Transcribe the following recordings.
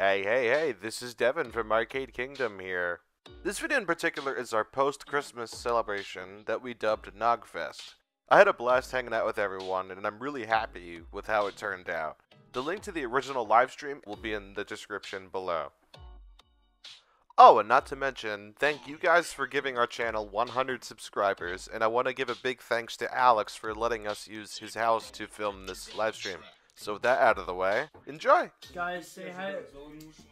Hey, hey, hey, this is Devin from Arcade Kingdom here. This video in particular is our post Christmas celebration that we dubbed Nogfest. I had a blast hanging out with everyone, and I'm really happy with how it turned out. The link to the original livestream will be in the description below. Oh, and not to mention, thank you guys for giving our channel 100 subscribers, and I want to give a big thanks to Alex for letting us use his house to film this livestream. So with that out of the way, enjoy! Guys, say hi. To,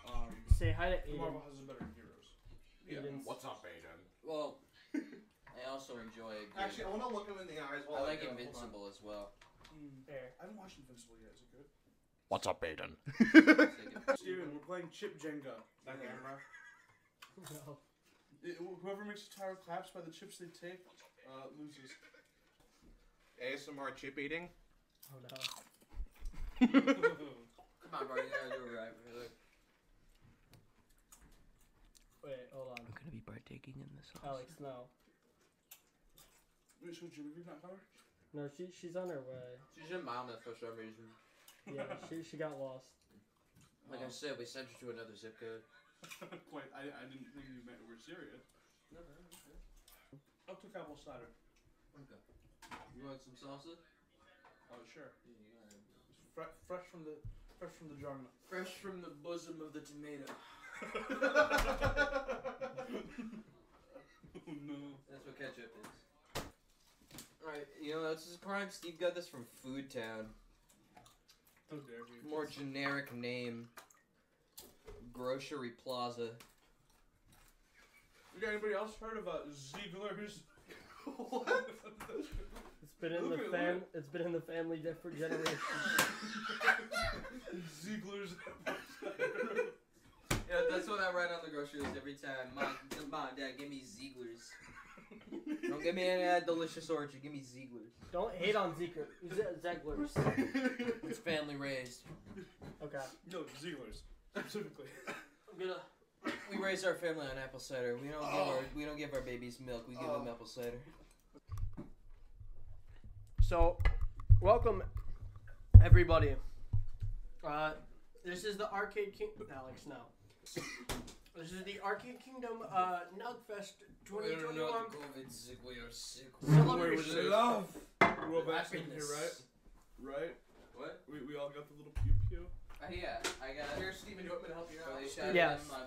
um, say hi to Aidan. Marvel has better heroes. Aidan's- What's up, Aidan? Well, I also enjoy. a good- Actually, I want to look him in the eyes while I while like do it. Hold on. Invincible as well. There. I haven't watched Invincible yet. Is it good? What's up, Aidan? Steven, we're playing Chip Jenga. That camera. No. It- whoever makes the tower collapse by the chips they take uh, loses. ASMR chip eating. Oh no. Come on, bro. You gotta do it right. Really. Wait, hold on. gonna be partaking in this. Alex, no. Wait, so Genevieve not cover? No, she she's on her way. She's your mama for some reason. Yeah, she she got lost. Like I said, we sent her to another zip code. Wait, I, I didn't think you meant we're serious. I'll take apple cider. Okay. You want some salsa? Oh, sure. Fre- fresh from the fresh from the jar. Fresh from the bosom of the tomato. oh no. That's what ketchup is. Alright, you know, that's a crime. Steve got this from Food Town. How dare you? More generic name. Grocery Plaza. You got anybody else heard of uh, Zeigler's? what? It's been in the fam. It's been in the family de- for generations. Zeigler's. Yeah, that's what I write on the grocery list every time. Mom, mom, dad, give me Zeigler's. Don't give me any of that delicious orchard. Give me Zeigler's. Don't hate on Zeigler. Z- Zegler's. It's family raised. Okay. no, Zeigler's specifically. I'm gonna. We raise our family on apple cider. We don't give oh. our we don't give our babies milk. We give them oh. apple cider. So, welcome everybody. Uh, this is the Arcade King. Alex, no. This is the Arcade Kingdom uh, Nogfest 2021 We're not COVID we are sick. celebration. love. We're all vaccinated here, right? Right? What? We, we all got the little pew pew. Uh, yeah, I got. Here, Steven, you want me to help you So out? they shouted Yes. him, uh,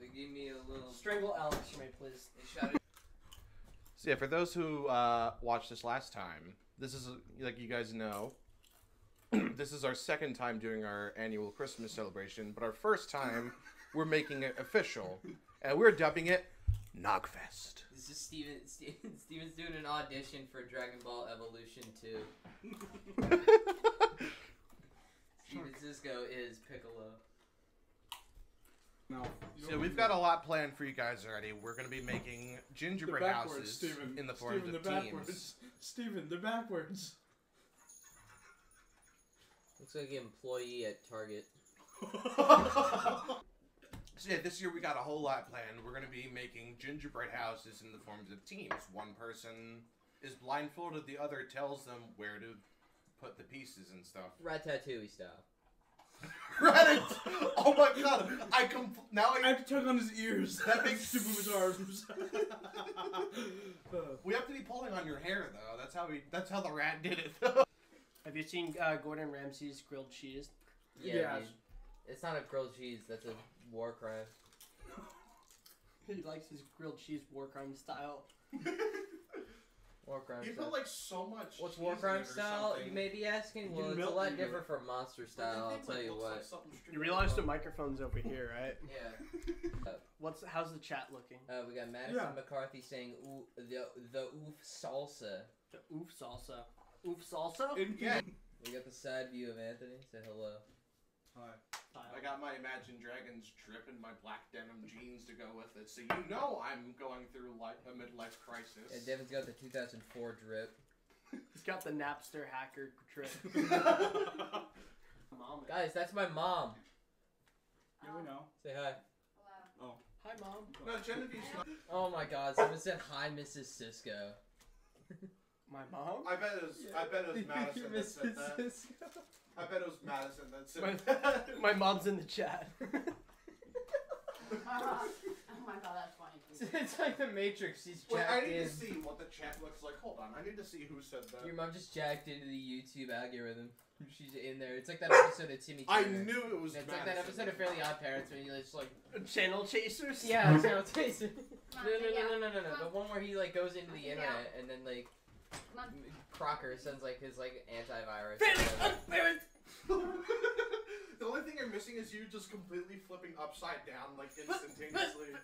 they gave me a little. Strangle Alex for me, please. They shouted. So yeah, for those who uh, watched this last time, this is like you guys know. this is our second time doing our annual Christmas celebration, but our first time we're making it official, and we're dubbing it Nogfest. This is Steven. Steven. Steven's doing an audition for Dragon Ball Evolution 2. Steven Cisco is Piccolo. No. So we've got a lot planned for you guys already. We're gonna be making gingerbread houses Steven. in the forms Steven, of they're teams. backwards. Steven, they're backwards. Looks like an employee at Target. So yeah, this year we got a whole lot planned. We're gonna be making gingerbread houses in the forms of teams. One person is blindfolded, the other tells them where to put the pieces and stuff. Ratatouille style. Right? Oh my god! I com- now I I have to tug on his ears. That makes- super bizarre. We have to be pulling on your hair though. That's how we. That's how the rat did it. though. Have you seen uh, Gordon Ramsay's grilled cheese? Yeah, Yeah. dude. It's not a grilled cheese. That's a war crime. He likes his grilled cheese war crime style. War crime. you style. put like so much. What's war crime style? You may be asking. You Well, it's a lot into different from monster style. I'll tell you what. You realize the microphone's over here, right? Yeah. What's how's the chat looking? Uh, we got Madison Yeah. McCarthy saying ooh, the the oof salsa. The oof salsa. Oof salsa. Yeah. We got the side view of Anthony. Say hello. Hi. I got my Imagine Dragons drip and my black denim jeans to go with it, so you know I'm going through like a midlife crisis. Yeah, Devin's got the 2004 drip. He's got the Napster hacker trip. Mom. Guys, that's my mom. Yeah, we know. Say hi. Hello. Oh. Hi, mom. no, Genevieve's not. Oh my God! Someone said hi, Mrs. Cisco. My mom. I bet it was. I bet it was Madison that said that. Cisco. I bet it was Madison that said My- that. My mom's in the chat. oh my god, that's funny. it's like the Matrix. She's Wait, jacked I need in. to see what the chat looks like. Hold on, I need to see who said that. Your mom just jacked into the YouTube algorithm. She's in there. It's like that episode of Timmy. I Turner. knew it was. It's like that episode of Fairly Odd Parents when you just like. Channel chasers. Yeah, Channel Chasers. Come No, no, no, no, no, no, no. The one where he like goes into the internet and then like Come on. Crocker sends like his like antivirus. Fairly or whatever. Odd Parents. the only thing you're missing is you just completely flipping upside down like instantaneously.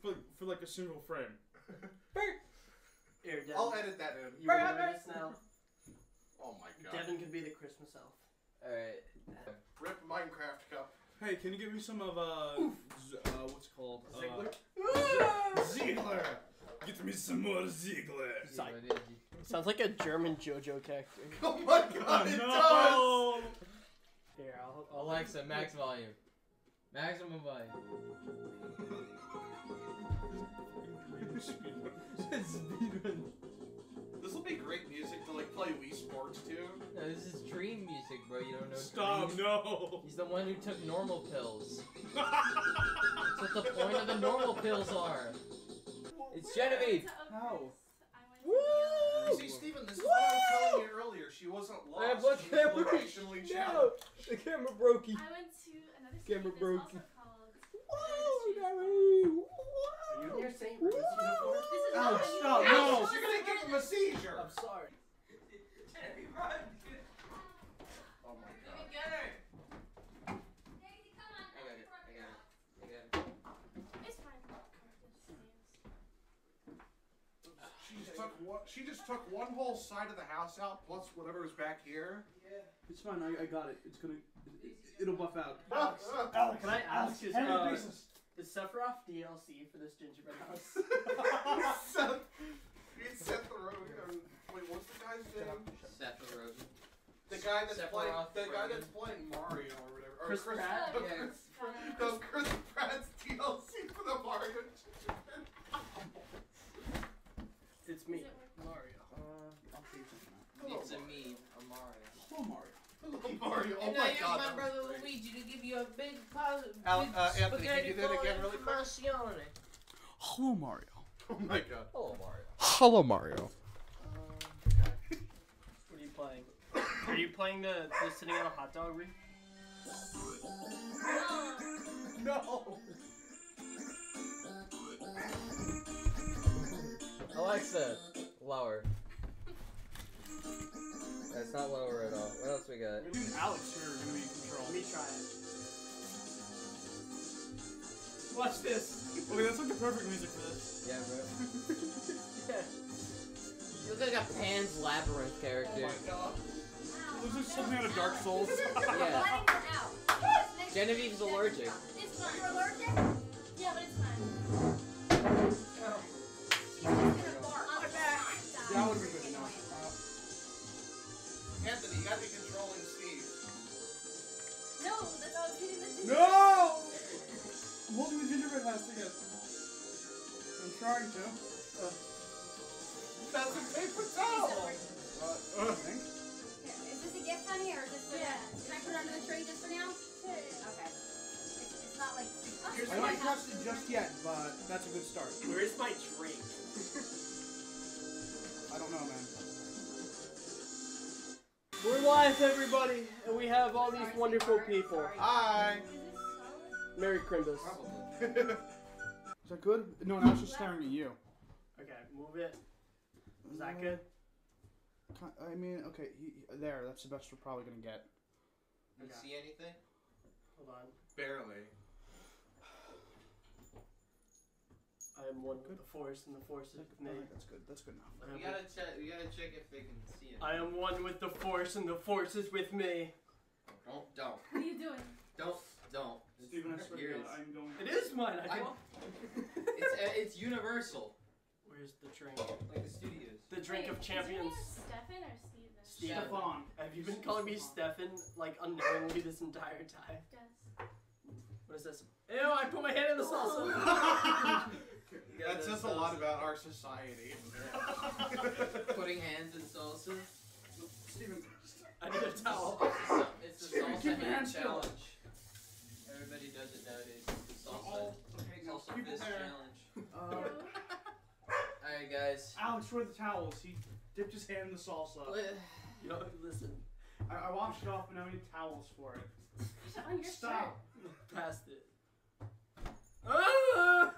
For, for like a single frame. Here, Devin. I'll edit that in. You want to this now? Oh my god. Devin could be the Christmas elf. Alright. Rip Minecraft cup. Hey, can you give me some of uh, Z- uh what's it called? Ziggler? Uh, Zeigler. Get me some more Zeigler. Sorry. What did you- Sounds like a German JoJo character. Oh my god, it does! Here, I'll. I'll Alexa, max volume. Maximum volume. This will be great music to like play Wii Sports too. No, this is dream music, bro. You don't know. Stop! Dream? No. He's the one who took normal pills. That's what the point of the normal pills are. It's Genevieve. How? You see, Steven, this is what I was telling you earlier. She wasn't lost. I what she camera? was locationally No, the camera broke. I went to another Camera street broke. that's also called. Are you in your St. Louis? This is Ouch, not stop, a no. uniform. You're gonna give him a seizure. I'm sorry. Oh my god. I got it. I got it. I got it. It's fine. She just took one. She just took one whole side of the house out, plus whatever is back here. It's fine. I, I got it. It's gonna. It, it'll buff out. Alex, Alex, can I ask is, Hand uh, pieces. is Sephiroth DLC for this gingerbread house? Seth, it's Seth Rogen. Wait, what's the guy's name? Seth the Rogen. The guy that's playing. Sephiroth The guy that's playing Mario or whatever. Or Chris Pratt? no, Yeah. Chris Pratt- No, Chris Pratt's DLC for the Mario. gingerbread. It's me, Is it Mario. Uh, I'll figure something out. It's a me, a Mario. Hello, Mario. Mario. Oh and my I god. use my that was brother great. Luigi to give you a big positive. Al- uh, Anthony, can you do that again really quick? Hello, Mario. Oh my god. Hello, Mario. Hello, Mario. What are you playing? Are you playing the, the sitting on a hot dog rig? No. Alexa, lower. That's not lower at all. What else we got? Alex here are gonna be in control. Let me try it. Watch this. Okay, that's like the perfect music for this. Yeah, bro. yeah. You look like a Pan's Labyrinth character. Oh my god. It looks like something out of Dark Souls. Yeah. Genevieve's allergic. It's fine. You're allergic? Yeah, but it's fine. Oh. He's gonna bark. On back. That would be no! I'm holding the gingerbread house together. I'm trying to. That's a paper Is it towel. working? Uh, I think. Here, Is this a gift, honey, or is this for Yeah. Can I put it under the tree just for now? Okay. It's, it's not like. Here's I don't trust it just yet, but that's a good start. Where's my drink? I don't know, man. We're live, everybody, and we have all these wonderful people. Hi. Merry Christmas. Is that good? No, now it's just staring at you. Okay, move it. Is that good? I mean, okay, he, there. That's the best we're probably gonna get. You Okay. see anything? Hold on. Barely. I am one with the force, and the force is with me. Alright, that's good. That's good enough. We gotta check. We gotta check if they can see it. I am one with the force, and the force is with me. Don't, don't, What are you doing? don't, don't. Steven, I swear to God, I'm going. It is mine. I I- don't. It's uh, it's universal, Where's the drink? like the studios. The drink Wait, of champions. Is your name Stefan or Steven? Steven. Stefan. Have you been calling me Stefan like unknowingly this entire time? Yes. What is this? Ew! I put my hand in the salsa. that says a lot about our society. Putting hands in salsa. Steven. I need a towel. It's the, salsa hand challenge. Everybody does it nowadays. It's the salsa, All, salsa fist challenge. Uh, Alright, guys. Alex, where are the towels? He dipped his hand in the salsa. Yo, listen. I, I washed it off, but now I need towels for it. On Stop. Past it. Ah!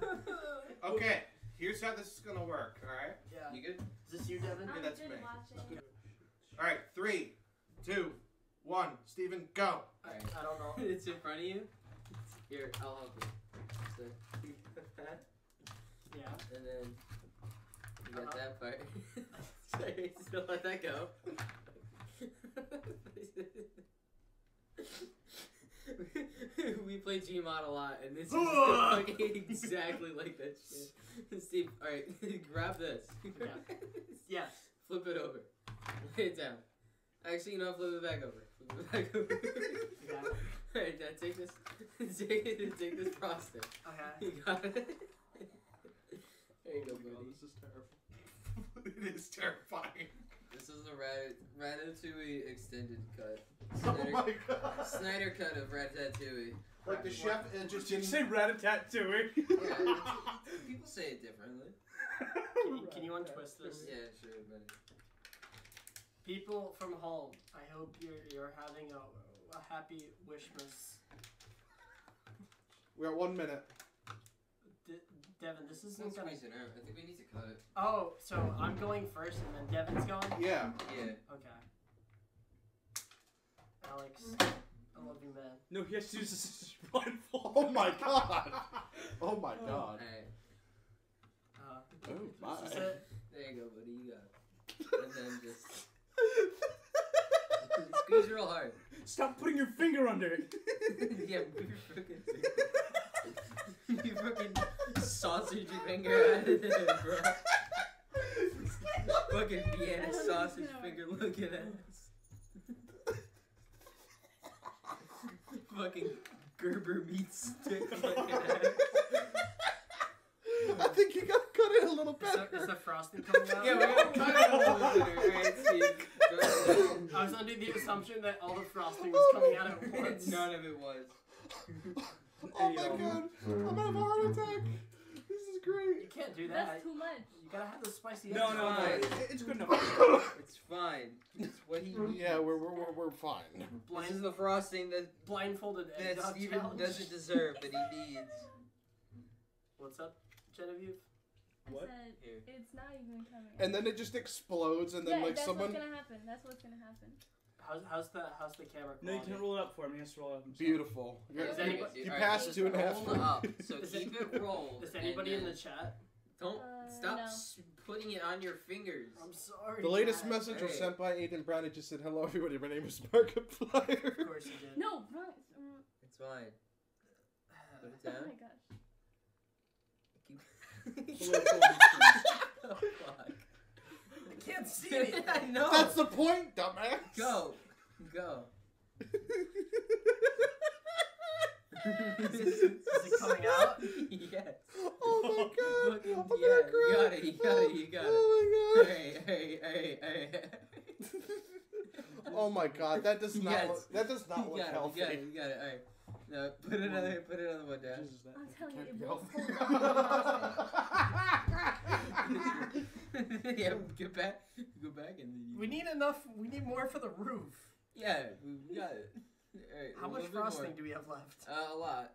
okay, here's how this is gonna work. All right. Yeah. You good? Is this you, Devin? Yeah, that's me. All right, three, two, one. Steven, go. I, I don't know. it's in front of you. Here, I'll help you. So, you put that, Yeah. and then you got Uh-huh. that part. Sorry, just don't let that go. we play Gmod a lot, and this is fucking exactly like that shit. Steve, alright, grab this. Yeah. Yes. Flip it over. Lay it down. Actually, you know, flip it back over. Flip it back over. Yeah. Alright, now take this. Take it. Take this frosting. Okay. You got it. There you go, buddy. this is terrible. it is terrifying. This is a Rat- Ratatouille extended cut. Oh Snyder, my god. Snyder cut of Ratatouille. Like the chef uh, just Did you didn't. say rat-a-tat-tooey? Yeah, people say it differently. Can you, can you untwist this? Yeah, sure, buddy. People from home, I hope you're you're having a, a happy Wishmas. We're at one minute. De- Devin, this Let's isn't gonna. squeeze it out. I think we need to cut it. Oh, so I'm going first and then Devin's going. Yeah. Yeah. Okay. Alex, I love you, man. No, he has to use this blindfold. Oh my god. Oh my god. Alright. Uh, Oh my. this is it. There you go, buddy. You got it. And then just squeeze real hard. Stop putting your finger under it. yeah, move your fucking finger. you fucking sausage your finger out of there, bro. fucking Vienna sausage finger looking ass. fucking Gerber meat stick looking ass. I think you gotta cut it a little Is the, better. is the frosting coming out? Yeah, we're gonna cut it a little bit. Alright, Steve. I was under the assumption that all the frosting was oh, coming out at once. None of it was. Oh my god. I'm gonna have a heart attack. This is great. You can't do that. That's too much. You gotta have the spicy. No, no, no. it. it- It's good enough. It's fine. It's what he mm, Yeah, we're, we're, we're, we're fine. This is the frosting that, blindfolded egg that dog Steven challenge. doesn't deserve, that he needs. What's up, Genevieve? I said Here. it's not even coming. And then it just explodes, and then yeah, like that's someone. what's gonna happen. That's what's gonna happen. How's how's the how's the camera No, you quality? can roll it up for me. He has to roll it up himself. Beautiful. You're- Is There anybody- you go, Alright, passed just two and a half roll it up. So Is keep it- it rolled. Is anybody and in the then chat? Don't Uh, stop no. s- putting it on your fingers. I'm sorry. The latest guys. message was Hey. sent by Aidan Brown. It just said, "Hello, everybody. My name is Markiplier." Of course you did. No, wrong. mm, It's fine. Put it Oh down. my gosh. Oh, fuck. I can't see it. I know. That's the point, dumbass. Go. Go. Is it coming out? yes. oh my god. Fucking I'm yeah, gonna you got it, you got it, you got it. Oh my god. Hey, hey, hey, hey. Oh my god, that does not Yes. look, that does not you look got healthy. It, you got it, you got it. Alright. No, put another, put another one down. Jesus, that I'm telling you, it be won't healthy. yeah, get back, go back, and then you. We need enough. We need more for the roof. Yeah, we we got it. Alright, How much frosting more. do we have left? Uh, a lot.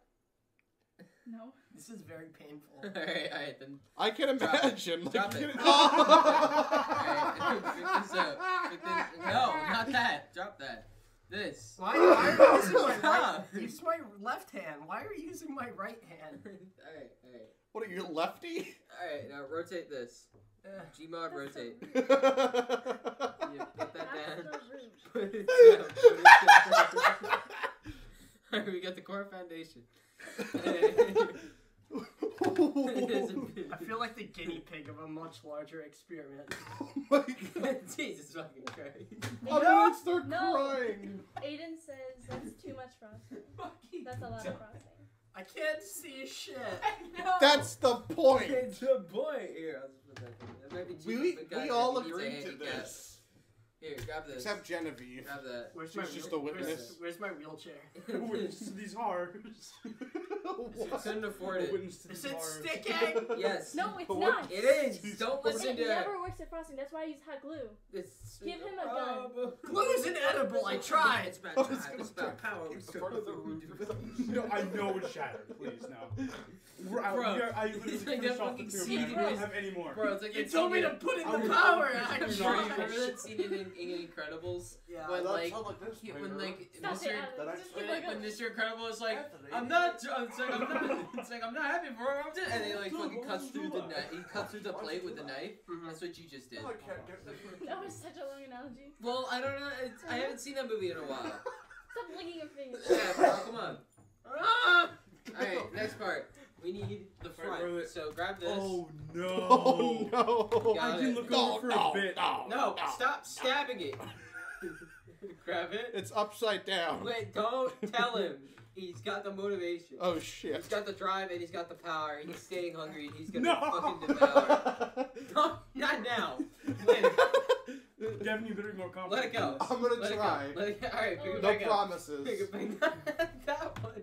No. This is very painful. Alright, alright, then. I can Drop it. imagine. Like, Drop it. you- Alright, pick this up. Pick this. No, not that. Drop that. This. Why, why are you using my right? Use my left hand. Why are you using my right hand? alright, alright. What are you, lefty? Alright, now rotate this. Eh, Gmod rotate. so- Yeah, put that down. Put it down. Put it down. Alright, we got the core foundation. I feel like the guinea pig of a much larger experiment. oh my god. Jesus fucking Christ. I'm gonna start No. crying. Aidan says that's too much frosting. That's a lot of frosting. I can't see shit. That's the point. It's a boy. Here, I'll just put that there. That might be cheating, We, we all it agreed to handicap. this. Here, grab this. Except Genevieve. grab that. Where's She's my just wheel- a witness. Where's, where's my wheelchair? These are. Couldn't afford it. Witness to Is the it horrors. sticking? Yes. No, it's But not. It is. Don't It listen to it. never works at frosting. That's why I use hot glue. It's, Give him a gun. Glue's inedible. I tried. It's about I was time. gonna It's about try. power. It's part of the roof. No, I know it's shattered. Please, no. We're out. Bro, we are, I literally it's like finished off the fucking tube. man. in I don't have any more. Bro, it's like You that told me scene to in- put in I the would- power. I'm sure you tried. remember that scene in, in Incredibles Yeah. when like like this, he- when like Stop Mr. it, Alex. When, looking. when Mr. Incredible is like, Anthony. I'm not, it's like I'm not, it's like I'm not happy for her. I'm just, and he like fucking cuts through the knife. He cuts through the plate with the knife. That's what you just did. I can't get That was such a long analogy. Well, I don't know. It's, I haven't seen that movie in a while. Stop licking your face. Yeah, bro, come on. Ah! All right, next part. We need the Right, front. wait, wait. So grab this. Oh no. Oh no! Got I can didn't look No, over for no, a bit. no. No, stop stabbing it. grab it. It's upside down. Wait, don't tell him. He's got the motivation. Oh shit! He's got the drive and he's got the power. He's staying hungry and he's gonna No. fucking devour. no, not now. Later. Devin, you better be more confident. Let it go. I'm gonna Let try. it go. Let it go. All right, pick it No promises. Pick it back that one.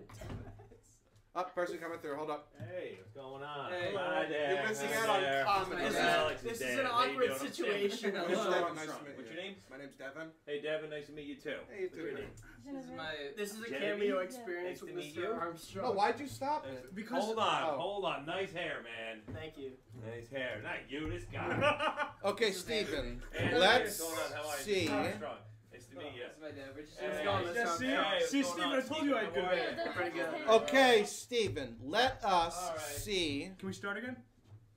Up, person coming through. Hold up. Hey, what's going on? Hey. Hi there. You're missing out on there. comedy. This is- Alex This is Dan. an awkward doing? I'm Sam. situation. Hello. Devin, nice What's to meet What's your name? My name's Devin. Hey, Devin. Nice to meet you too. Hey, you What's your too. name? This is my. This is a Genevieve? cameo experience Nice with to meet Mr. you. Armstrong. Oh, why'd you stop? Uh, Because- hold on, oh. hold on. Nice hair, man. Thank you. Nice hair. Not you, this guy. Okay, Stephen. Let's what's going on? How are you? see. Armstrong. Nice to meet you. This is my dad. We're just Hey. going, Hey, let's see, hey, what's see, going Steven, on, I told you I had Steven? good How are hair. you? Don't Pretty good. hair. Okay, Stephen. Let us All right. see. Can we start again?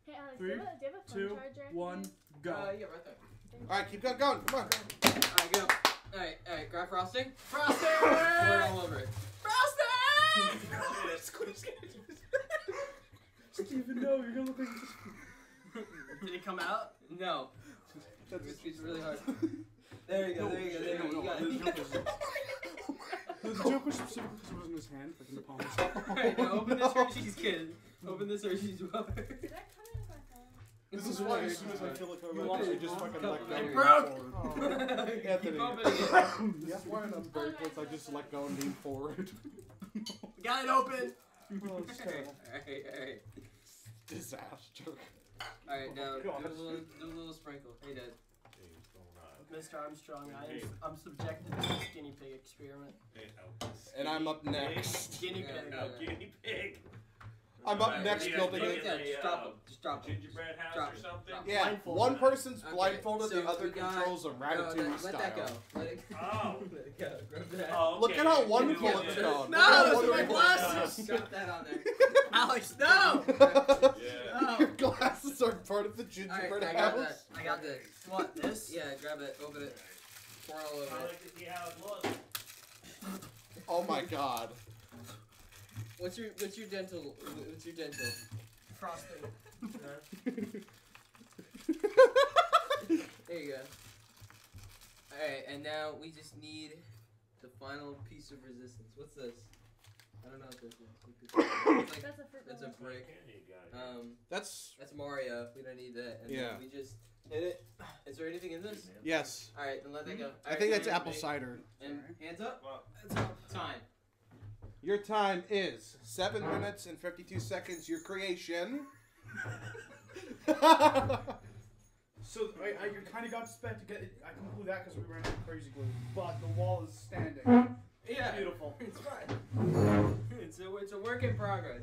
Hey, Alex, Three, do you have a, do you have a phone two, charger? One, go. Uh, yeah, right there. All right, keep going. Going. Come on. Alright, go. Alright, alright, grab frosting. Frosting! Pour it all over it. Frosting! Steven, no, you're gonna look like you Did it come out? No. It's, it's really hard. There you go, there you go, there you go. You got The it. joke was, no, the joke was specific because it was in his hand, like in the palm. of his hand. Alright, now open this Hershey's kid. Open this Hershey's water. Did that come in my phone? This is why as soon as I feel like I'm You about to just fucking It let go. It and broke. lean forward. Keep Anthony. opening it. Yeah, why not break once I just let go and lean forward? Got it open. Oh, it's terrible. Alright, alright. Disaster. Alright, now oh do a little, do a little sprinkle. Hey, Dad. Hey, what's going on? Mr. Armstrong, I Hey. am, I'm subjected to this guinea pig experiment. Hey, oh, And I'm up next. Guinea Yeah, pig. Oh, guinea pig. I'm up Alright, next what building guys it. Yeah, just drop uh, them. Just drop them. Gingerbread house Drop or something? Drop. Yeah, Blindfolded. one person's Okay, blindfolded, so the other we got- controls a ratatouille no, let style. that go. Let it go. Oh. let it go. Grab that. Oh, Look at how You wonderful do it's it. gone. No, Look those are my glasses. it's Drop that on there. Alex, no! Yeah. Your glasses are part of the Alright, gingerbread I got house. that. I got this. What, this? Yeah, grab it. Open it. Pour it all over I like to see how it looks. Oh my god. What's your What's your dental? What's your dental? Frosting. There you go. Alright, and now we just need the final piece of resistance. What's this? I don't know what this is. What this is. It's like, That's a fruit that's a brick. Candy you got here. Um, That's that's Mario. We don't need that. And then Yeah. we just hit it. Is there anything in this? yes. Alright, then let that go. I Alright, think that's apple cider. And hands up. Well, Time. Your time is seven minutes and fifty-two seconds. Your creation. So I, I kind of got spec to get it. I can glue that because we ran out of crazy glue. But the wall is standing. Yeah. Beautiful. It's fine. it's a it's a work in progress.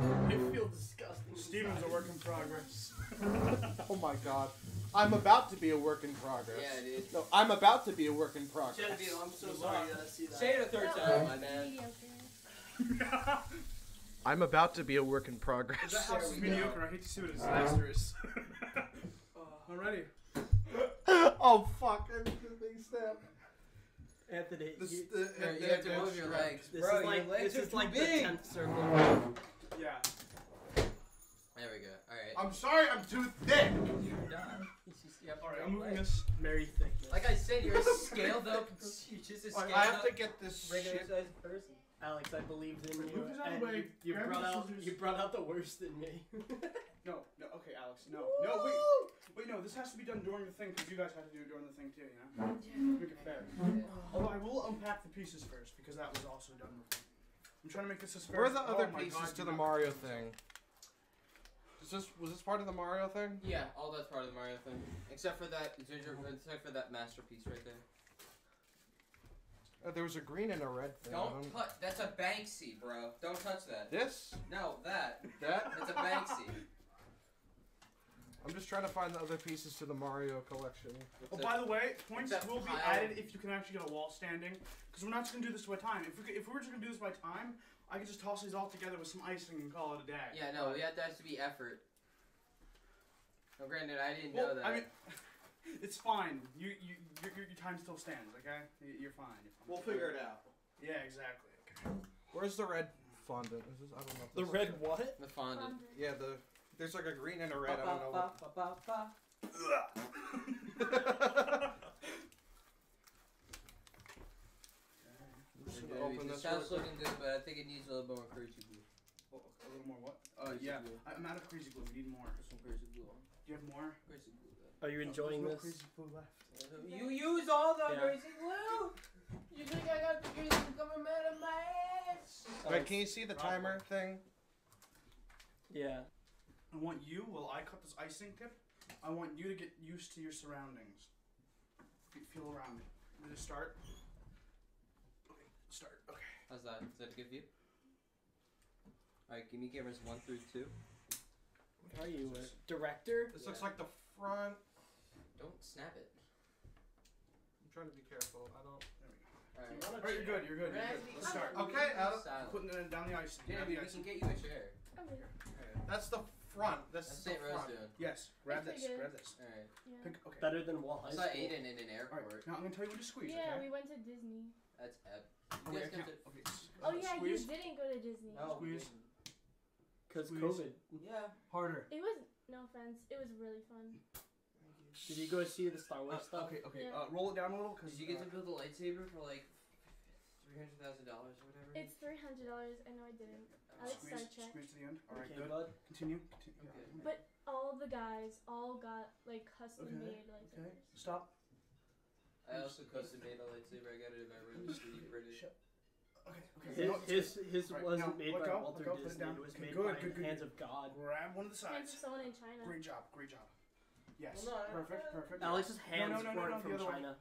I feel disgusting. Steven's a work in progress. oh my god. I'm about to be a work in progress. Yeah, dude. No, I'm about to be a work in progress. Genevieve, I'm so sorry that I see that. Say it a third That time, my man. mediocre. I'm about to be a work in progress. There house is we go. mediocre. I hate to see what a disaster is. uh, alrighty. oh fuck! I'm being stabbed. Anthony, This, you, the, Here, you have to move your legs. this Bro, is like your legs this are is too like big. the tenth circle. Yeah. There we go. Alright. I'm sorry, I'm too thick. You're done. You just- you have Alright, I'm moving legs. this. Very thick. Like I said, you're a scaled up. You're just a scaled I have up to get this regular shit. sized person. Alex, I believed in you, Move this out of and the way, you, you grab brought the out scissors. you brought out the worst in me. No, no, okay, Alex. No, no, wait. Wait, no, this has to be done during the thing because you guys had to do it during the thing too, you know? Make it fair. Although I will unpack the pieces first because that was also done before. I'm trying to make this as fair. Where are as- the oh other my pieces God, to you the got- Mario thing? Is this was this part of the Mario thing? Yeah, all that's part of the Mario thing, except for that ginger, except for that masterpiece right there. Uh, there was a green and a red thing. Don't don't- touch. That's a Banksy, bro. Don't touch that. This? No, that. That? That's a Banksy. I'm just trying to find the other pieces to the Mario collection. Oh, by the way, points will be added if you can actually get a wall standing. Because we're not just gonna do this by time. If we could, if we were just gonna do this by time, I could just toss these all together with some icing and call it a day. Yeah, no, we that has to be effort. No, granted, I didn't Well, know that. I mean, it's fine. You, you, your, your, your time still stands. Okay, You- you're fine. You're fine. it out. Yeah, exactly. Okay. Where's the red fondant? Is this, I don't know. The red is- what? the fondant. Fondant. Yeah, the there's like a green and a red. I don't know. What... I'm just gonna open This this. house really looking good, but I think it needs a little more crazy glue. Well, a little more what? Uh, Crazy yeah. glue. I'm out of crazy glue. We need more. Some crazy glue. Do you have more? Crazy glue. Though. Are you enjoying There's this? no crazy glue left. You use all the Yeah. crazy glue. You think I got the crazy coming out of my ass? Wait, can you see the timer thing? Yeah. I want you, while I cut this icing tip, I want you to get used to your surroundings. Fe- Feel around. Ready to start? Okay, start. Okay. How's that? Is that a good view? Alright, give me cameras one through two. What are you, a director? This looks Yeah. like the front. Don't snap it. I'm trying to be careful. I don't. There we go. Alright. Alright, you're good, you're good, you're good. Let's start. Okay, Alex. Putting it down the ice. Yeah, down we the can get you a chair. Okay. That's the front. That's, That's the St. Rose front. doing. Yes, grab That's this, pretty grab this. Alright. Yeah. Pick, okay. Better than Wall I High saw Aidan in an Alright, airport. now I'm gonna tell you what to squeeze, Yeah, okay? we went to Disney. That's Eb. Oh, You wait, guys I to- Okay, s- Oh uh, yeah, squeeze. you didn't go to Disney. No. Squeeze. Because COVID. Yeah. Harder. It was no offense. It was really fun. Did you go see the Star Wars Uh, stuff? okay, okay. Yeah. Uh, roll it down a little, cause Did you get uh, to build a lightsaber for like three hundred thousand dollars or whatever? It's three hundred dollars. I know I didn't. I Alex squeeze, sidetracked. squeeze to the end. All right, okay, good. bud. Continue. Continue. Okay. Yeah. But all the guys all got like custom Okay, made Okay. lightsabers. Stop. I also custom made a lightsaber. I got it in my room. 3D printed. Shut. Okay. Okay. His, no, his, his Right, wasn't now, made by go, Walter go, put it Disney. It was Okay, made good, by good, good, hands of God. Grab one of the sides. Hands of sides. someone in China. Great job. Great job. Yes. Well, no, perfect. no, Perfect. Alex's hands no, no, no, weren't no, the from other way. China.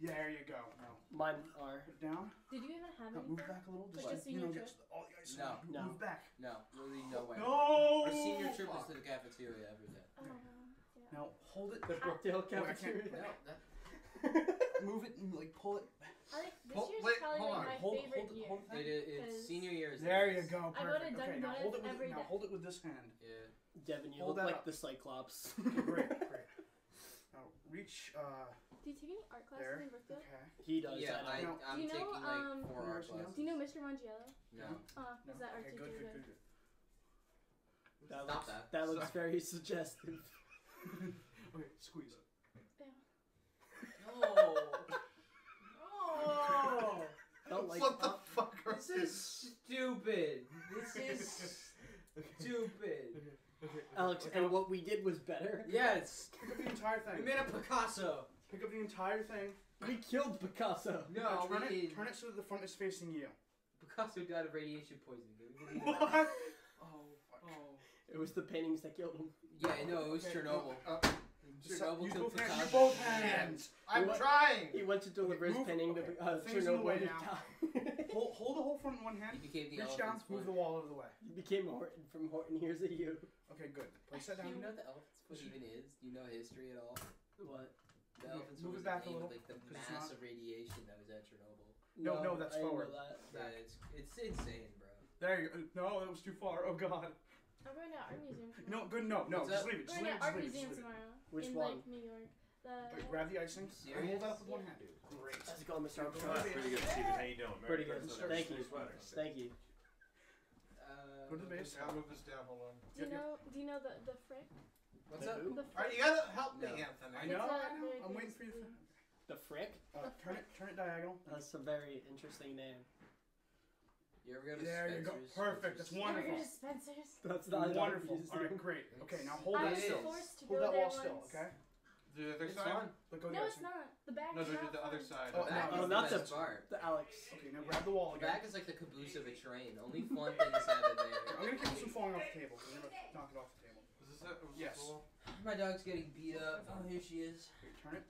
Yeah, there you go. No. Mine are. Put it down. Did you even have No, anything? move back a little. Just Like a like, you know, trip? get all the ice. No. No. Move back. No, literally nowhere. No. Our senior trip was Fuck. to the cafeteria every day. Oh, yeah. Now hold it. The Brookdale I can't- cafeteria. No, that, Move it and like pull it. I think this Hold- year's wait, probably hold like on. my Hold- favorite hold- year. hold it, it, it's senior year. is There you best. go. I go to Perfect. Dunkin' Okay, now Donuts hold it with every now day. hold it with this hand. Yeah. Devin, you Hold look that like up. the Cyclops. Great, great. Now reach. Uh, Do you take any art classes there. in Brookdale? Okay. he does. Yeah, I I, know. know. I'm Do you know, taking like um, four art University classes. Do you know Mr. Mangiello? No. Uh, No. is that art okay, teacher? good, good, good? good, good. That Stop looks, that. that looks Stop. very suggestive. Okay, squeeze. No. Oh! Don't like what the fuck are This is stupid. This is stupid. Alex, and what we did was better. Yes. Pick up the entire thing. We thing. made a Picasso. Pick up the entire thing. We killed Picasso. No, Now turn we it. Turn it so that the front is facing you. Picasso died of radiation poisoning. What? Oh, fuck. Oh. It was the paintings that killed him. Yeah, I know. It was Okay, Chernobyl. Uh, just Chernobyl use killed both hands. Use both hands. I'm What? trying. He went to deliver his move- painting okay, to uh, things in the Chernobyl way now. Hold, hold the whole front in one He hand. became the Reach down. elephant's Move foot. the wall out of the way. He became Horton from Horton Hears a You. Okay, good. Place that down. Do you know the elephant's foot even is? Do you know history at all? What? The Okay, elephant's move foot was back a the name of little, like the 'cause it's not- massive radiation that was at Chernobyl. No, no, that's I didn't know forward. that. Yeah, it's it's insane, bro. There you go. No, that was too far. Oh god. I'm going to art museum tomorrow. No, good. No, no. What's Just that? leave it. Just We're leave going it. Just art leave it. museum Just leave it. tomorrow. Which in one? like New York. The Wait, grab the icing. You And hold that up serious? with one hand. dude. Great. How's it going, Mr. Go Armstrong? to the Pretty good, Steven. How you doing? Merry Pretty good. Christmas. Thank you. Thank you. Uh, Go to the base. I'll move this down. Hold on. Do you know? Do you know the the frick? What's The up? who? The All right, frick. you gotta help me, No. Anthony. I It's know. a I know. very I'm waiting for you. to- The Frick? Uh, turn it. Turn it diagonal. That's a very interesting name. You ever go to There you go. Perfect. That's Spencer's? wonderful. Ever go to Spencer's? That's not Wonderful. Museum. All right, great. Okay, now hold I that was It still. is. forced to Hold go that there wall still, once. okay? The other It's side? fun. Let go No, it's not. The back No, is do not the other fun. side. Oh, The back no, is oh, the not best the- part. The Alex. Okay, now grab the wall again. The again. back is like the caboose of a train. Only fun things happen I'm there. gonna keep this from falling off the table. I'm gonna knock it off the table. Is this it? Was Yes. this the wall? My dog's getting beat up. Oh, here she is. Okay, turn it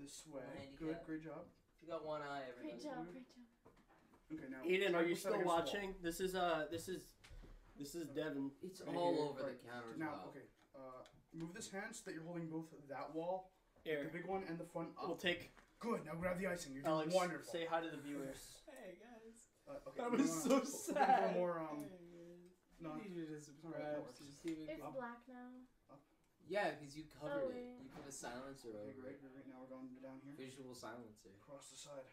this way. Handicap. Good, great job. She got one eye. Everybody. Great job, great job. Okay, now. Aidan, are you still against the wall. watching? This is uh, this is, this is Devin. It's Right all here, over right. the counter. as Now, well. okay. Uh, move this hand so that you're holding both that wall, the Here, big one, and the front up. we'll take Good. Now grab the icing. You're doing Alex. wonderful. Say hi to the viewers. Hey guys. Uh, okay. That you was wanna- so we're looking sad. For more, um, no. You need to Alright, that subscribe. works. to Steven It's King. black now. Yeah, because you covered Oh, it. wait. You put a silencer Okay, over great, it. great, great. Now we're going down here. Visual silencer. Across the side.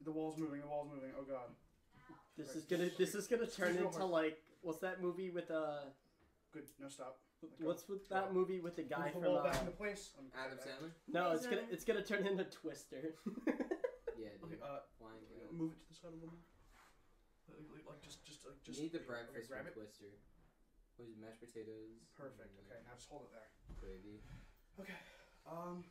Okay. The wall's moving. The wall's moving. Oh god. This is gonna, this is gonna turn into hard. like, what's that movie with uh, Good. Now stop. Let go. what's with that movie with the guy Move the from wall back uh, into place. Let me Adam. Sandler. no, it's gonna, it's gonna turn into Twister. Yeah, dude. Okay. Uh, Flying guy. move it to the side a little more. Like, like, like just, just, like, just. you need the breakfast grab from it. Twister. What is it, mashed potatoes? Perfect. Okay. uh, Now just hold it there. Gravy. Okay. Um.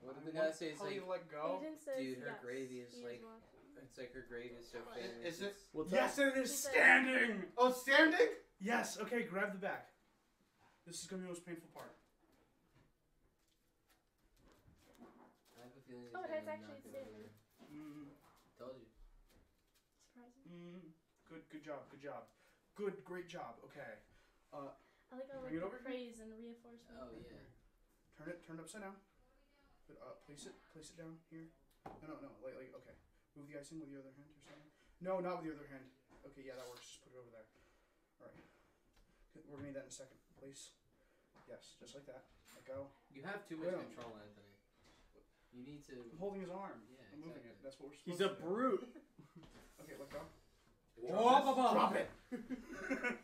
What did the guy want say? It's Holly like to let go. Aidan says dude, her yes. gravy is He like- watching. it's like her gravy is so What? famous. Is it- it's- What's Yes, up? it is He said- standing. Oh, standing? Yes. Okay. Grab the back. This is gonna be the most painful part. I have a feeling. it's Oh, gonna that's actually knock it standing. over. Mm, Told you. Surprising. mm, good. Good job. Good job. Good. Great job. Okay. Uh, I like all Bring it like over the here. praise and reinforcement. Oh yeah. turn it. Turn it upside down. Good. Uh, place it. Place it down here. No, no, no. Like, like, okay. Move the icing with your other hand or something. No, not with your other hand. Okay, yeah, that works. Just put it over there. All right. We're gonna need that in a second. Place. Yes, just like that. Let go. You have too much Yeah. control, Anthony. You need to. I'm holding his arm. Yeah, I'm moving exactly. it. That's what we're supposed He's to a do. brute. Okay, let go. Whoa, Drop it.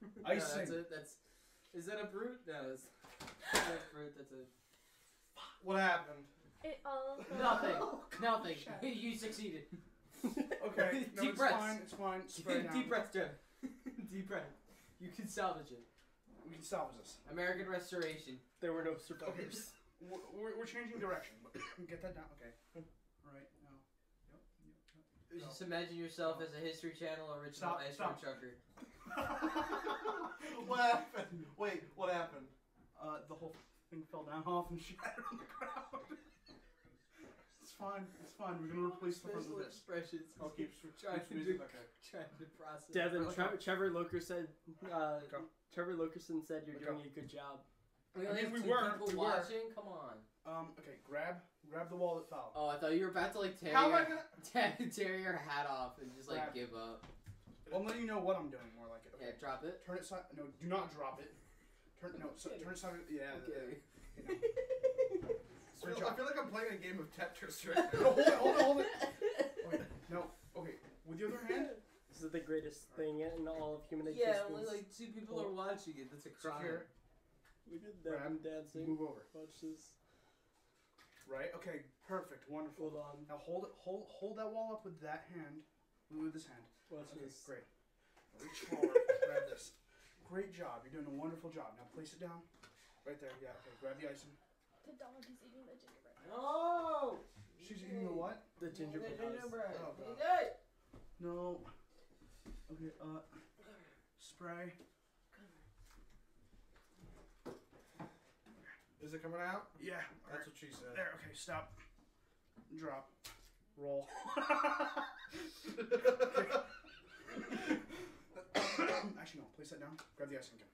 No, Icing. that's a, that's. Is that a brute? No, that's. That's not a brute. That's a. What happened? It all. Nothing. Nothing. you succeeded. Okay, no, Deep it's breaths. fine. It's fine. Spray now. Deep breath, Jeff. Deep breath. You can salvage it. We can salvage this. American Restoration. There were no survivors. We're, we're, we're changing direction. but Get that down. Okay. All right. Now. Yep. Yep. yep. Just imagine yourself as a History Channel original Stop, ice stop. cream chucker. what happened? Wait, what happened? Uh, the whole thing fell down off and shattered on the ground. it's fine. It's fine. We're gonna replace the front Facial with this. expressions. I'll keep, Trying keep to squeezing. do- Okay. Trying to process. Devin, Tre- go. Trevor Lokerson, uh, Go. Trevor Lokerson said you're Let doing a good job. We I only mean, have we two were, people we were. watching. Come on. Um. Okay. Grab. Grab the wall that fell. Oh, I thought you were about to like tear How am your, I gonna? tear, tear your hat off and just like Grab. give up. I'm letting you know what I'm doing. More like it. Yeah, Okay. drop it. Turn it side. No. Do not drop it. Turn. No. So, turn it side. Yeah. Okay. yeah, okay, now. I feel, I feel like I'm playing a game of Tetris right No, now. hold it. Hold it. Hold it. Okay. No. Okay. With your other hand. This is the greatest thing in all of human Yeah, existence. only like two people are watching it. That's a crime. Secure. Look at Devin dancing. Move over. Watch this. Right. Okay. Perfect. Wonderful. Hold on. Now hold it. Hold hold that wall up with that hand. With this hand. Watch Okay, this. great. Reach forward. grab this. Great job. You're doing a wonderful job. Now place it down. Right there. Yeah. Okay. Grab the icing. The dog is eating the gingerbread. No. She's eating the what? The gingerbread The gingerbread. Oh, God. Hey! No. Okay. Uh. Spray. Is it coming out? Yeah. That's right. what she said. There. Okay. Stop. Drop. Roll. Actually, no. Place that down. Grab the icing again.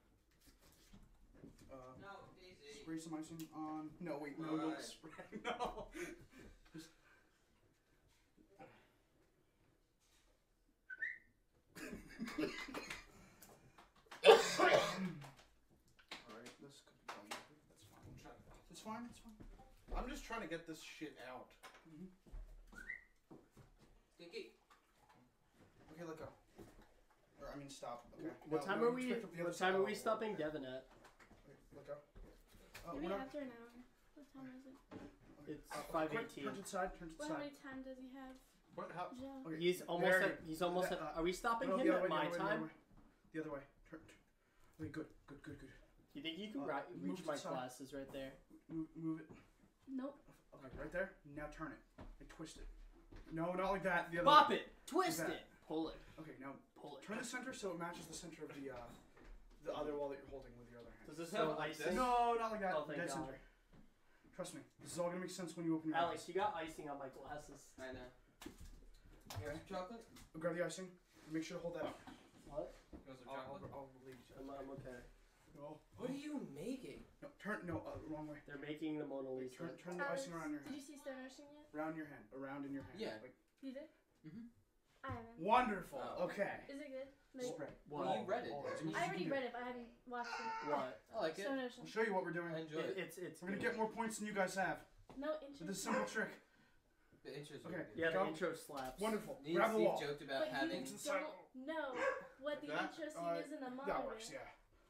Uh. No, Daisy. Spray some icing on. No, wait, no, don't Alright. spray. No. Just. Alright, this could be going. That's fine. I'm, trying, It's fine, it's fine. I'm just trying to get this shit out. Stinky. Okay, let go. Or, I mean, stop. Okay. What Now, time no, are we? pick up the other What time are we stopping Devin at? Wait, let go. Uh, Maybe we're not- after an hour. What time is it? It's uh, five quick, eighteen. Turn to the side, turn to the Well, how side. many time does he have? What? How? Joe? Okay, He's almost there at. He's almost that, at. uh, Are we stopping no, him the other at way, my the other way, time? The other way. The other way. Turn. turn. Okay, good, good, good, good. you think you can Uh, ri- move reach to my the side. glasses right there? Move, move it. Nope. Okay, right there. Now turn it. Like twist it. No, not like that. The other Bop way. it, twist that. it, pull it, Okay, now pull it. turn the center so it matches the center of the uh, the other wall that you're holding with your other hand. Does this So, have like icing? this? No, not like that. Oh, thank Dead God. center. Trust me, this is all gonna make sense when you open your Alex, you got icing on my glasses. I know. Here's chocolate. Grab the icing. Make sure to hold that up. What? Here's some I'll, chocolate. I'll, I'll relieve you. I'm, I'm okay. No, What are you making? no, turn. No, uh, wrong way. They're making the Mona Lisa. Turn, turn the Alex, icing around your hand. did hand. you see Stone Ocean yet? Around your hand. Around in your hand. Yeah. Like, You did? Mhm. I haven't. wonderful. Oh. Okay. Is it good? Like, Spread. Well, you read it. Didn't it's you? easy. I already read it, but I haven't watched it. What? I like it. Stone Ocean. I'll show you what we're doing. I enjoy It, it. it's it's. We're gonna good. get more points than you guys have No with interest. this simple trick. The intro's Okay. really. Yeah, the Go. intro slaps. Wonderful. Me Grab the Steve joked about But having. you don't know what the That? intro scene Uh, is in the monitor. That works. Yeah.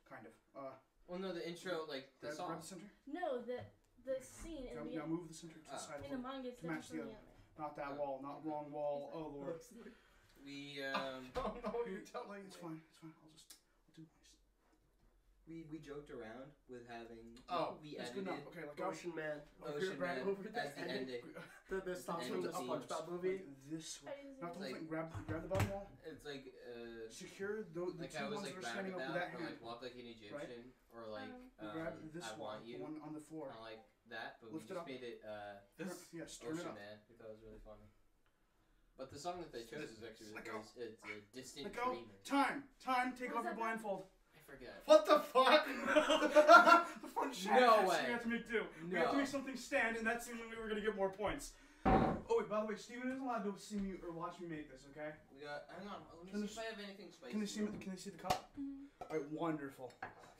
Kind of. Uh, Well, no, the intro, like the grab, song. grab the center. No, the the scene in Now, the now move the center to the Ah. side. in the a little. manga it's to match the other. the Not that wall. Not wrong wall. Oh lord. We um. Oh no, you're telling It's fine. It's fine. I'll just. I'll do nice. We we joked around with having. Oh, we That's good edited enough. Okay. Like go. Ocean Man. over Ocean here, grab Man over the as the end. ending. The, the stuff And from the the scenes. SpongeBob movie. Like this way. I didn't Not the see whole Like- thing. Grab, grab the bottom wall. It's like uh. Secure the, the Like two I was ones like that are standing up with roundabout, that or hand. like walk like an Egyptian, or like Um, um, grab this I one, want the you, one on the floor. kind of like that, but Lift we it just up. made it uh, This. Yes, turn it Ocean up. Man. We thought it was really funny. But the song that they chose is actually Let really go. good. It's a distant Let go. dreamer. Time. Time. Take What off was your that blindfold. I forget. What the fuck? the fun shit. No So way. We have to make do. We have to No. make something stand, and that's the only way we're gonna get more points. Oh wait, by the way, Stephen isn't allowed to see me or watch me make this. Okay? We got. Hang on. Let me Can see this- if I have anything spicy. Can they see? Can they see the cup? Mhm. All right. Wonderful.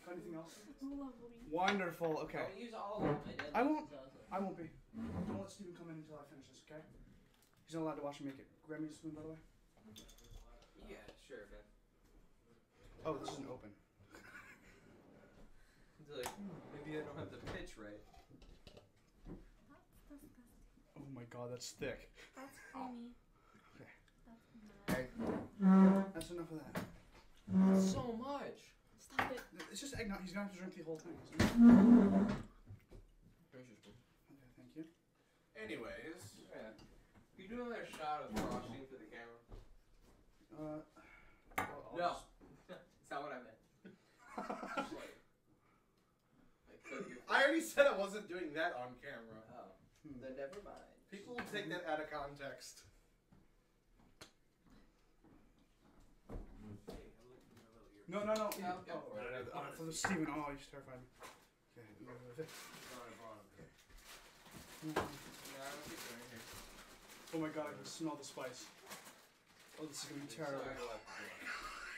Got anything else? Lovely. Wonderful. Okay. Don't use all of them. My I won't. I won't be. Don't let Stephen come in until I finish this. Okay? He's not allowed to watch me make it. Grab me a spoon, by the way. Yeah, sure, man. Oh, this isn't open. It's like maybe I don't have the pitch right. That's disgusting. Oh my god, that's thick. That's ah. creamy. Okay. That's mad. That's enough of that. So much. Stop it. It's just eggnog. He's gonna have to drink the whole thing. isn't he? Here's your. Okay, thank you. Anyways, Yeah. You do another shot of frosting for the camera. Uh. I'll- I'll No. it's not what I meant. Like. Like I already said I wasn't doing that on camera. Oh. Hmm. Then never mind. People will take that out of context. No, no, no. Yeah, okay. Oh, for the Stephen. Oh, he's terrified me. Okay. No, I don't think they're in here. Oh my god, I can smell the spice. Oh, this is gonna be terrible. Sorry, what?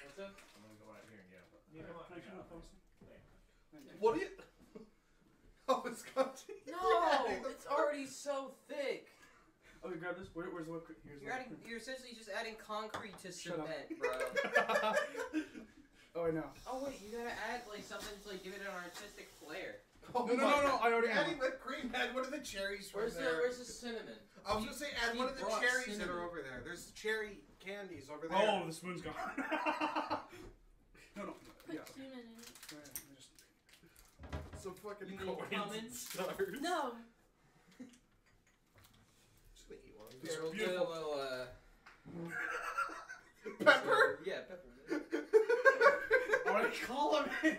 What's up? What do you? Oh, it's got to. No, it's already so thick. Okay, grab this. Where, where's the whipped cream? Here's You're adding. You're essentially just adding concrete to Shut up. cement, bro. Cream. Oh, I know. oh wait, you gotta add like something to like give it an artistic flair. Oh No, no, no, no, I already You're have adding whipped cream. Add one of the cherries from Where's the there. Where's the cinnamon? I was gonna say add Steve one of the brought cherries that cinnamon. are over there. There's cherry candies over there. Oh, the spoon's gone. no, no. Put Yeah. cumin in it. Yeah, yeah, just- some fucking You need coins cumin? stars. No. Just gonna eat one. It's Here, get a beautiful. little. Uh, Pepper. yeah, pepper. Alright, call him in.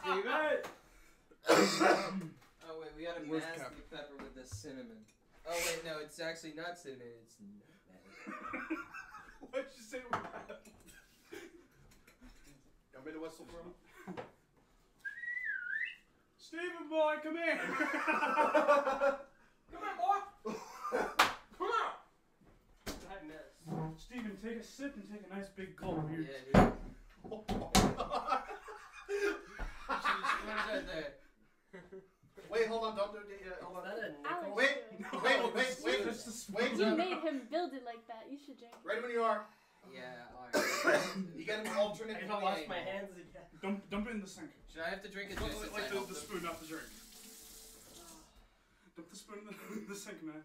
Stephen. Oh wait, we gotta Where's mask Cap? the pepper with the cinnamon. Oh wait, no, it's actually not cinnamon. It's nutmeg. Why'd you say that? Want me to whistle for him? Stephen boy, come here. Come here, boy. Come on. I missed. Stephen, take a sip and take a nice big gulp here. Yeah, dude. What is that there? Wait, hold on. Don't do it yet. Hold on. that a Alex. Wait, do wait, wait, wait. Just a spoon. Wait. You made him build it like that. You should drink. it. Ready when you are. Yeah, alright. You get an alternate. I viewing gotta wash my hands again. Dump, dump it in the sink. Should I have to drink it Like, just like, like the, the spoon, not the drink. Dump the spoon in the, the sink, man.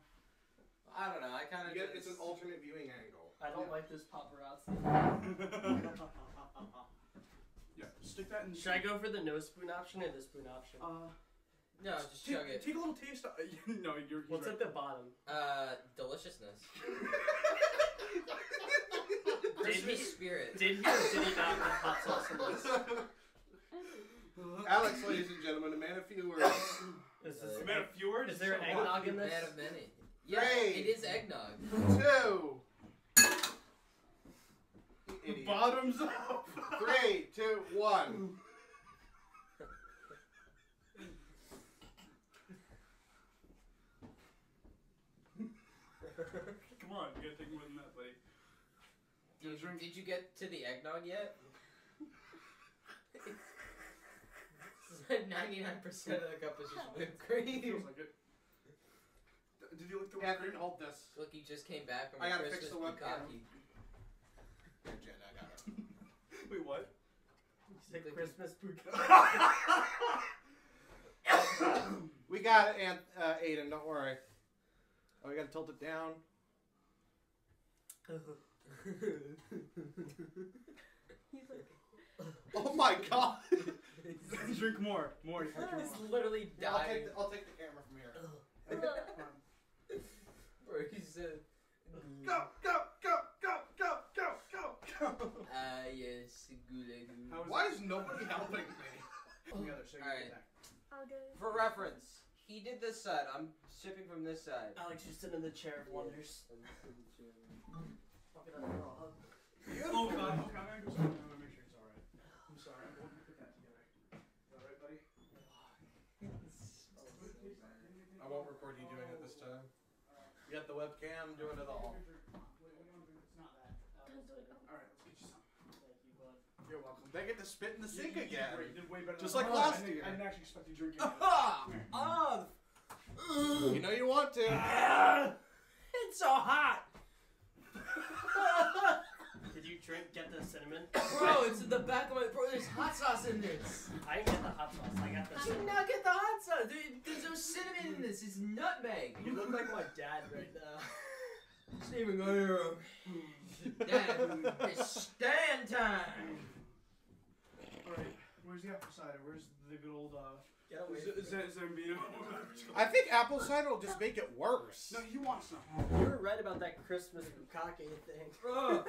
I don't know. I kind of. get, it's an alternate viewing angle. I don't like this paparazzi. Yeah, stick that in. the Should I go for the no spoon option or the spoon option? Uh, No, just take, chug it. take a little taste. Of, no, you're. What's right. at the bottom? Uh, deliciousness. Did he, Christmas spirit. did he or did he not put hot sauce in this? Alex, ladies and gentlemen, a man of few words. Is, Uh, a Man of few words. is there so eggnog in this? Man of many. Yeah, Three. it is eggnog. Two. Idiot. Bottoms up. Three, two, one. Come on, you gotta take more than that, buddy. Did, did you get to the eggnog yet? Ninety-nine percent of the cup is just whipped cream. Feels like it. Did you look through the Catherine, hold this. Look, he just came back from I a gotta Christmas fix the webcam. Bukkake. Here, Jen, I got it. Wait, what? It's a Christmas bouquet. We got it, Aunt uh, Aidan. Don't worry. Oh, we gotta tilt it down. He's like, Oh my god! Drink more. More. You have to drink It's more. literally Yeah, I'll dying. take, the, I'll take the camera from here. ugh. Bro, he said. Go, go, go, go. Ah, yes, gula goo. Why is nobody helping me? Together, so you Alright. I'll go. For reference, he did this side. I'm shipping from this side. Alex, you sit in the chair of wonders. Fucking under all. Oh god. Okay, I'm gonna go. I'm gonna make sure he's alright. I'm sorry. I'm going to put that together. You alright, buddy? I won't record you doing it this time. You got the webcam doing it all. It's not that. Don't do it. Alright, let's get you some. Thank you, bud. You're welcome. They get to spit in the sink You- you again. great. You did way better Just than like I last didn't- year. I didn't actually expect you drinking. Ah! Ah! You know you want to. It's so hot! Did you drink? Get the cinnamon? Bro, it's in the back of my. Bro, there's hot sauce in this. I didn't get the hot sauce. I got the I did cinnamon. not get the hot sauce. There, there's no cinnamon in this. It's nutmeg. You look like my dad right now. Stephen, go here. Dad, it's stand time. Alright, where's the apple cider? Where's the good old, uh. Get away. Is, is that Zambino? I think apple cider will just make it worse. no, he wants some. You were right about that Christmas bukkake thing. Bro.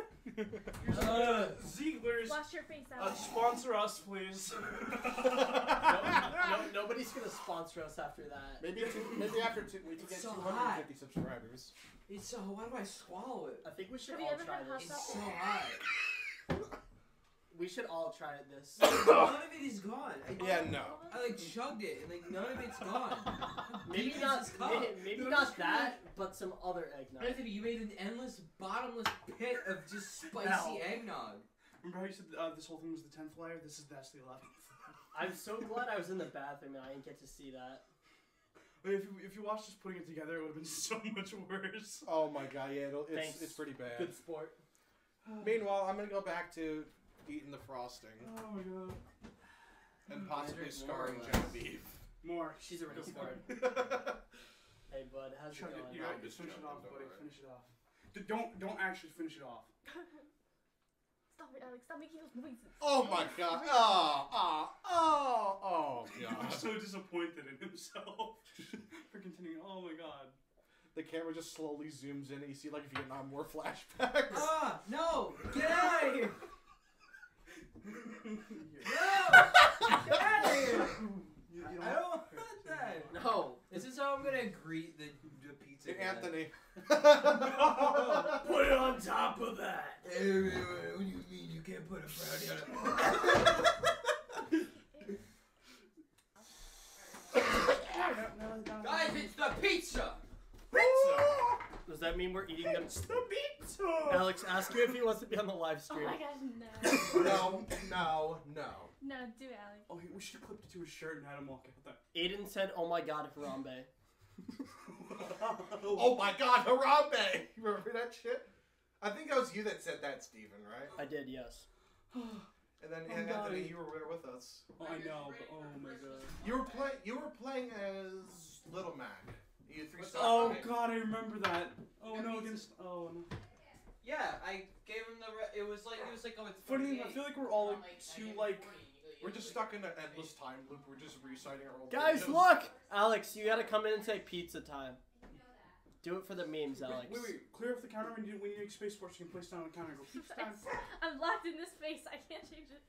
Uh, Zeigler's. Wash your face Uh, sponsor us, please. no, no, nobody's gonna sponsor us after that. Maybe two, maybe after two, we can get It's so 250 subscribers. It's so. Why do I swallow it? I think we should Have you all ever try had hot this. It's so hot. We should all try this. None of it is gone. I, Yeah, no. I like chugged it, and like none of it's gone. Maybe Deep not. as cup. Maybe, maybe No, not just- that, but some other eggnog. Anthony, you made an endless, bottomless pit of just spicy Ow. eggnog. Remember how you said uh, this whole thing was the 10th layer? This is that's the 11th. I'm so glad I was in the bathroom and I didn't get to see that. But if you, if you watched us putting it together, it would have been so much worse. Oh my god, yeah, it'll, it's, Thanks. it's pretty bad. Good sport. Meanwhile, I'm gonna go back to eating the frosting Oh my god. and possibly Drink more scarring. Genevieve. More. She's already scarred. Hey, bud, how's it Chug it. going? You No, gotta finish it off, buddy. worry. Finish it off. D- don't don't actually finish it off. Stop it, Alex. Stop making those noises. Oh my god. Ah, ah, ah. Oh, oh, oh, oh He's god. so disappointed in himself for continuing. Oh my god. The camera just slowly zooms in and you see like Vietnam War flashbacks. Ah, no! Get out of here! No! Get out of here! You, you I don't want that. No. This is how I'm gonna greet the, the pizza. Hey, guy. Anthony. Put it on top of that. Hey, wait, wait, what do you mean you can't put a brownie on it? Guys, it's the pizza. pizza! Does that mean we're eating them? the pizza. Alex, ask him if he wants to be on the live Oh stream. my gosh, no. no, no, no. no, do it, Alex. Oh, he- we should have clipped it to his shirt and had him walk out there. Aidan said, "Oh my God, Harambe." Oh my god, Harambe! Remember that shit? I think that was you that said that, Stephen, right? I did, yes. And then Oh, and Anthony, you were there with us. Oh, I know, but oh my god. You were playing. You were playing as Little Mac. You three star. Oh right? god, I remember that. Oh Yeah, no, against. Oh no. Yeah, I gave him the. Re- it was like it was like oh, it's Funny, 48. I feel like we're all like too like We're just stuck in an endless time loop. We're just reciting our old Guys, videos. look! Alex, you gotta come in and say pizza time. Do it for the memes, Alex. Wait, wait, clear off the counter when you when you make space for it, you can place down on the counter and go pizza time. I'm locked in this space. I can't change it.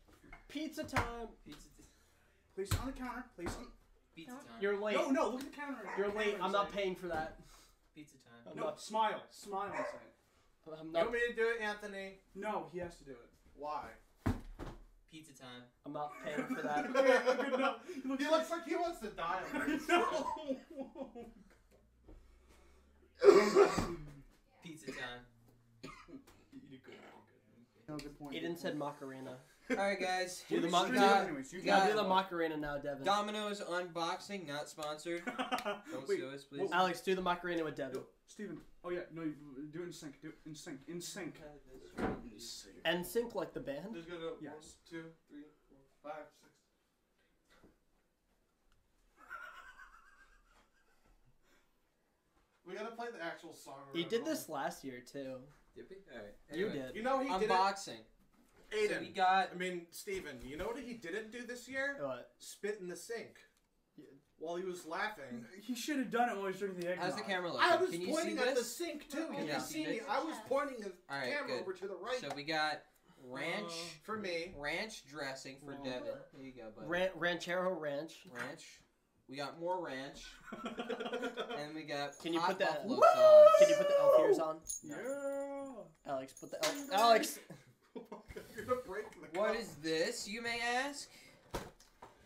Pizza time. Pizza, t- Place it on the counter. Place it on. Pizza time. You're late. No, no, look at the counter. You're late. I'm not paying for that. Pizza time. I'm No, not. smile, smile and say it. I'm You not. want me to do it, Anthony? No, he has to do it. Why? Pizza time. I'm not paying for that. Good enough. He looks He looks like he wants to die. on no. Pizza time. No, good point. Aidan said Macarena. All right, guys. Do the mo- Stream got anyways, you You got do the Macarena now, Devin. Domino's unboxing, not sponsored. Don't Wait, sue us, please. Alex, do the Macarena with Devin. Yo, Stephen. Oh yeah, no, you do it in sync. Do it in sync. In sync. And sync like the band. Just go to Yes. one, two, three, four, five, six. We gotta play the actual song. He did this last year too. Did we? All right. You did. You know he did it. Unboxing. So Aidan. we got. I mean, Stephen, you know what he didn't do this year? What? Spit in the sink. Yeah. While he was laughing. He should have done it while he was drinking the egg. How's the camera looking? I was Can you see pointing at the sink too. Can You you see see me. this? I was pointing the All right, camera good. over to the right. So we got ranch, for me. ranch dressing for Whoa. Devin. There you go, buddy. Ran- Ranchero Ranch. ranch. We got more ranch, and we got. Can you hot put that- buffalo Can you put the elf ears on? yeah. Alex, put the elf. Alex. You're gonna break the What cup. is this, you may ask?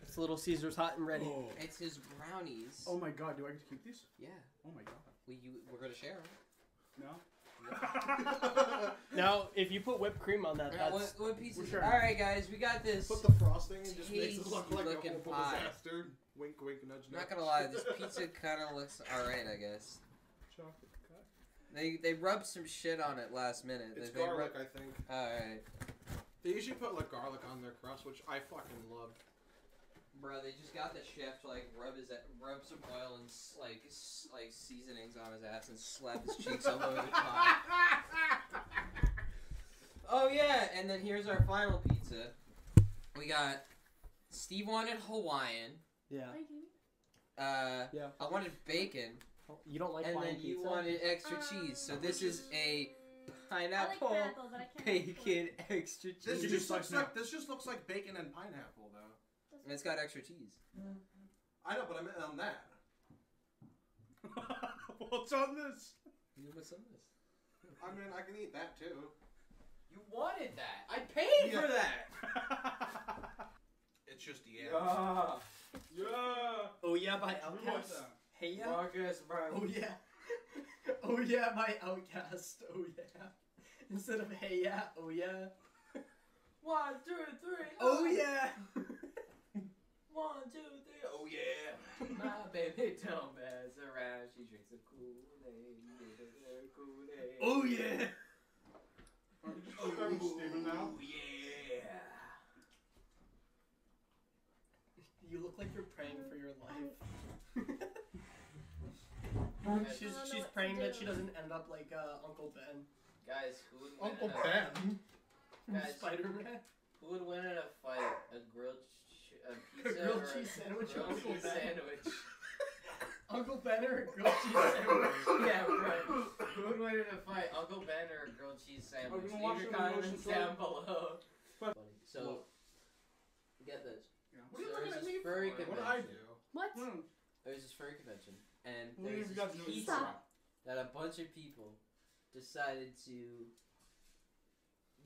It's Little Caesars hot and ready. Oh. It's his brownies. Oh my god, do I get to keep these? Yeah, Oh my god. we you, we're gonna share them. No. Now, if you put whipped cream on that, that's what, what pieces? We're sharing. All right, guys, we got this. Put the frosting and just makes it look like a looking horrible pie. disaster. Wink, wink, nudge, I'm nudge. not gonna lie, this pizza kind of looks alright, I guess. Chocolate cut. They they rubbed some shit on it last minute. It's they, they garlic, I think. Alright, They usually put like garlic on their crust, which I fucking love. bro. They just got the chef to like rub his rub some oil and like like seasonings on his ass and slap his cheeks all over the pie. Oh yeah, and then here's our final pizza. We got Steve wanted Hawaiian. yeah. Uh, Yeah. I wanted bacon, You don't like and Hawaiian then you pizza? wanted extra Um, cheese. So this which is a a I like pineapple pineapple, but I can't. have bacon extra cheese. just just looks like this just looks like bacon and pineapple, though. pork. And it's got extra cheese. I know, but I meant on that. What's on this? You know what's on this? I mean, I can eat that too. You wanted that. I paid for that. It's just yams. yeah. Oh yeah, by Who wants Outcast. That? Hey yeah. Marcus Oh yeah. Oh yeah, my Outcast. Oh yeah. Instead of hey yeah, oh yeah. One, two, three. Oh yeah. One, two, three. Oh yeah. My baby don't mess around. She drinks a Kool-Aid. Kool-Aid. Oh yeah. Aren't you just oh, Stephen now? Oh yeah. You look like you're praying for your life. Guys, she's I she's praying that she doesn't end up like uh, Uncle Ben. Guys, who would win Uncle in a, Ben. Guys. Spider Man. Who would win in a fight? A grilled ch- a pizza grilled or cheese sandwich or grilled Uncle cheese Ben? sandwich? Uncle Ben or a grilled cheese sandwich? yeah, right. Who would win in a fight? Uncle Ben or a grilled cheese sandwich? gonna Leave watch your comments Motion down below. So, get this. Yeah. What are you So looking at me furry for? What did I do? What? Hmm. There's this furry convention, and there's you this guys know this pizza that a bunch of people decided to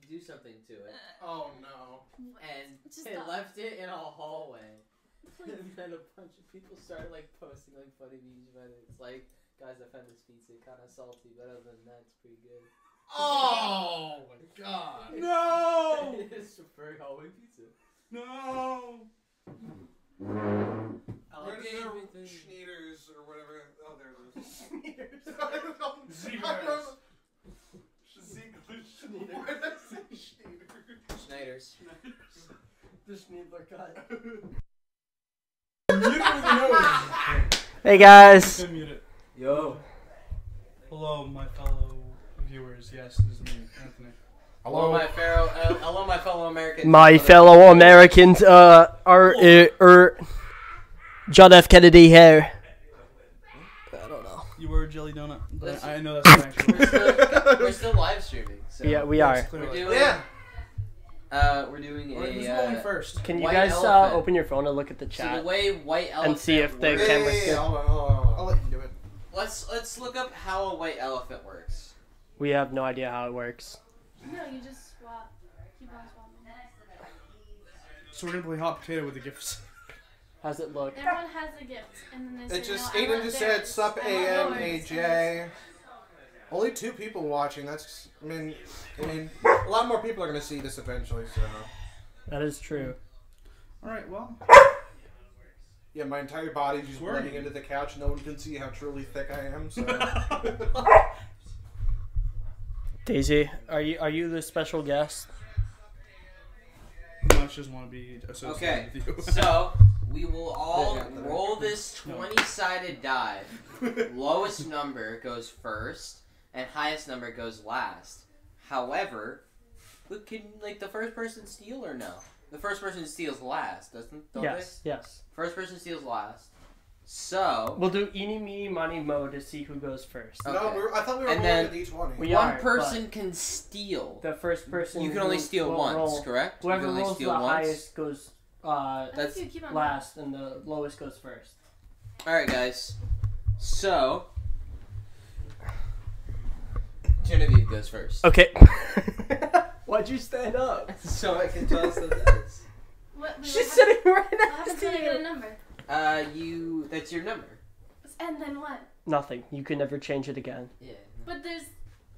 do something to it, Oh no. and Just they stop. left it in a hallway. And then a bunch of people started like posting like funny memes about it. It's like, guys, I found this pizza kind of salty, but other than that, it's pretty good. Oh my god. No! it's a furry hallway pizza. No! Where's Okay, everything. Schneiders or whatever? Oh, there it is. Zebras. I wrote- Schneiders. Why did I say Schneiders? Schneiders. The Schneidler cut. Mute it with your nose. Hey guys. Then mute it. Yo. Hello, my fellow viewers. Yes, this is me, Anthony. Hello, my fellow, uh, hello, my fellow Americans. My fellow Americans, uh, are, uh, er, John F. Kennedy here. I don't know. You were a jelly donut. but I know that's not We're actually. still, we're still live streaming. So Yeah, we are. We're doing. Yeah. Uh, we're doing Alright, who's a. rolling Uh, first? Can you guys uh, open your phone and look at the so chat? the way white elephant see if the works- camera's good. hold on, hold on, hold on. I'll let you do it. Let's let's look up how a white elephant works. We have no idea how it works. No, you just swap. Keep on swapping. So we're gonna play hot potato with the gifts. How's it look? Everyone has a gift, and then they It say, just no, I Aidan want just theirs. said sup I want A N A yours." J. Only two people watching. That's I mean, I mean, a lot more people are gonna see this eventually. So That is true. All right. Well, yeah, my entire body's just Where are blending into the couch. No one can see how truly thick I am. So Daisy, are you are you the special guest? Much just want to be associated Okay, with you. so we will all roll this twenty-sided die. Lowest number goes first, and highest number goes last. However, look, can like the first person steal or no? The first person steals last, doesn't? Don't yes, yes. First person steals last. So We'll do eeny meeny miny mo to see who goes first. Oh. no, we were, I thought we were And rolling then a D twenty. We one are, person can steal. The first person. You can only steal once, roll- correct? you Whoever can only rolls steal the once. highest goes uh, That's- That's you keep on last, and the lowest goes first. All right, guys. So Genevieve goes first. Okay. Why'd you stand up? so I can toss the dice. What, wait, She's what sitting right What next happens to when I get a you. number? Uh, you. That's your number. And then what? Nothing. You can never change it again. Yeah. But there's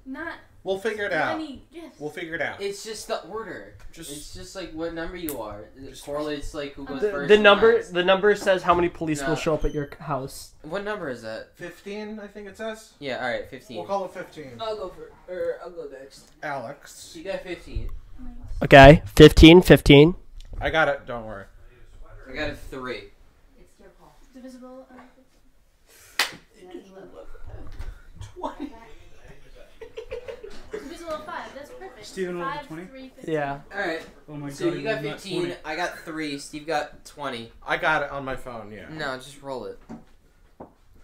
not We'll figure it out. many gifts. We'll figure it out. It's just the order. Just It's just like what number you are. It correlates like who goes The, first. the and number last. the number says how many police No. will show up at your house. What number is that? fifteen, I think it says. Yeah. All right. Fifteen. We'll call it fifteen. I'll go for. Or I'll go next. Alex. You got fifteen. Okay. 15, 15. I got it. Don't worry. I got a three. Divisible. Twenty. divisible of five. That's perfect. Stephen rolled a five, 20? three, Yeah. All right. Oh my So god. you got rolled that 15. 20. I got three. Steve got 20. I got it on my phone. Yeah. No, just roll it.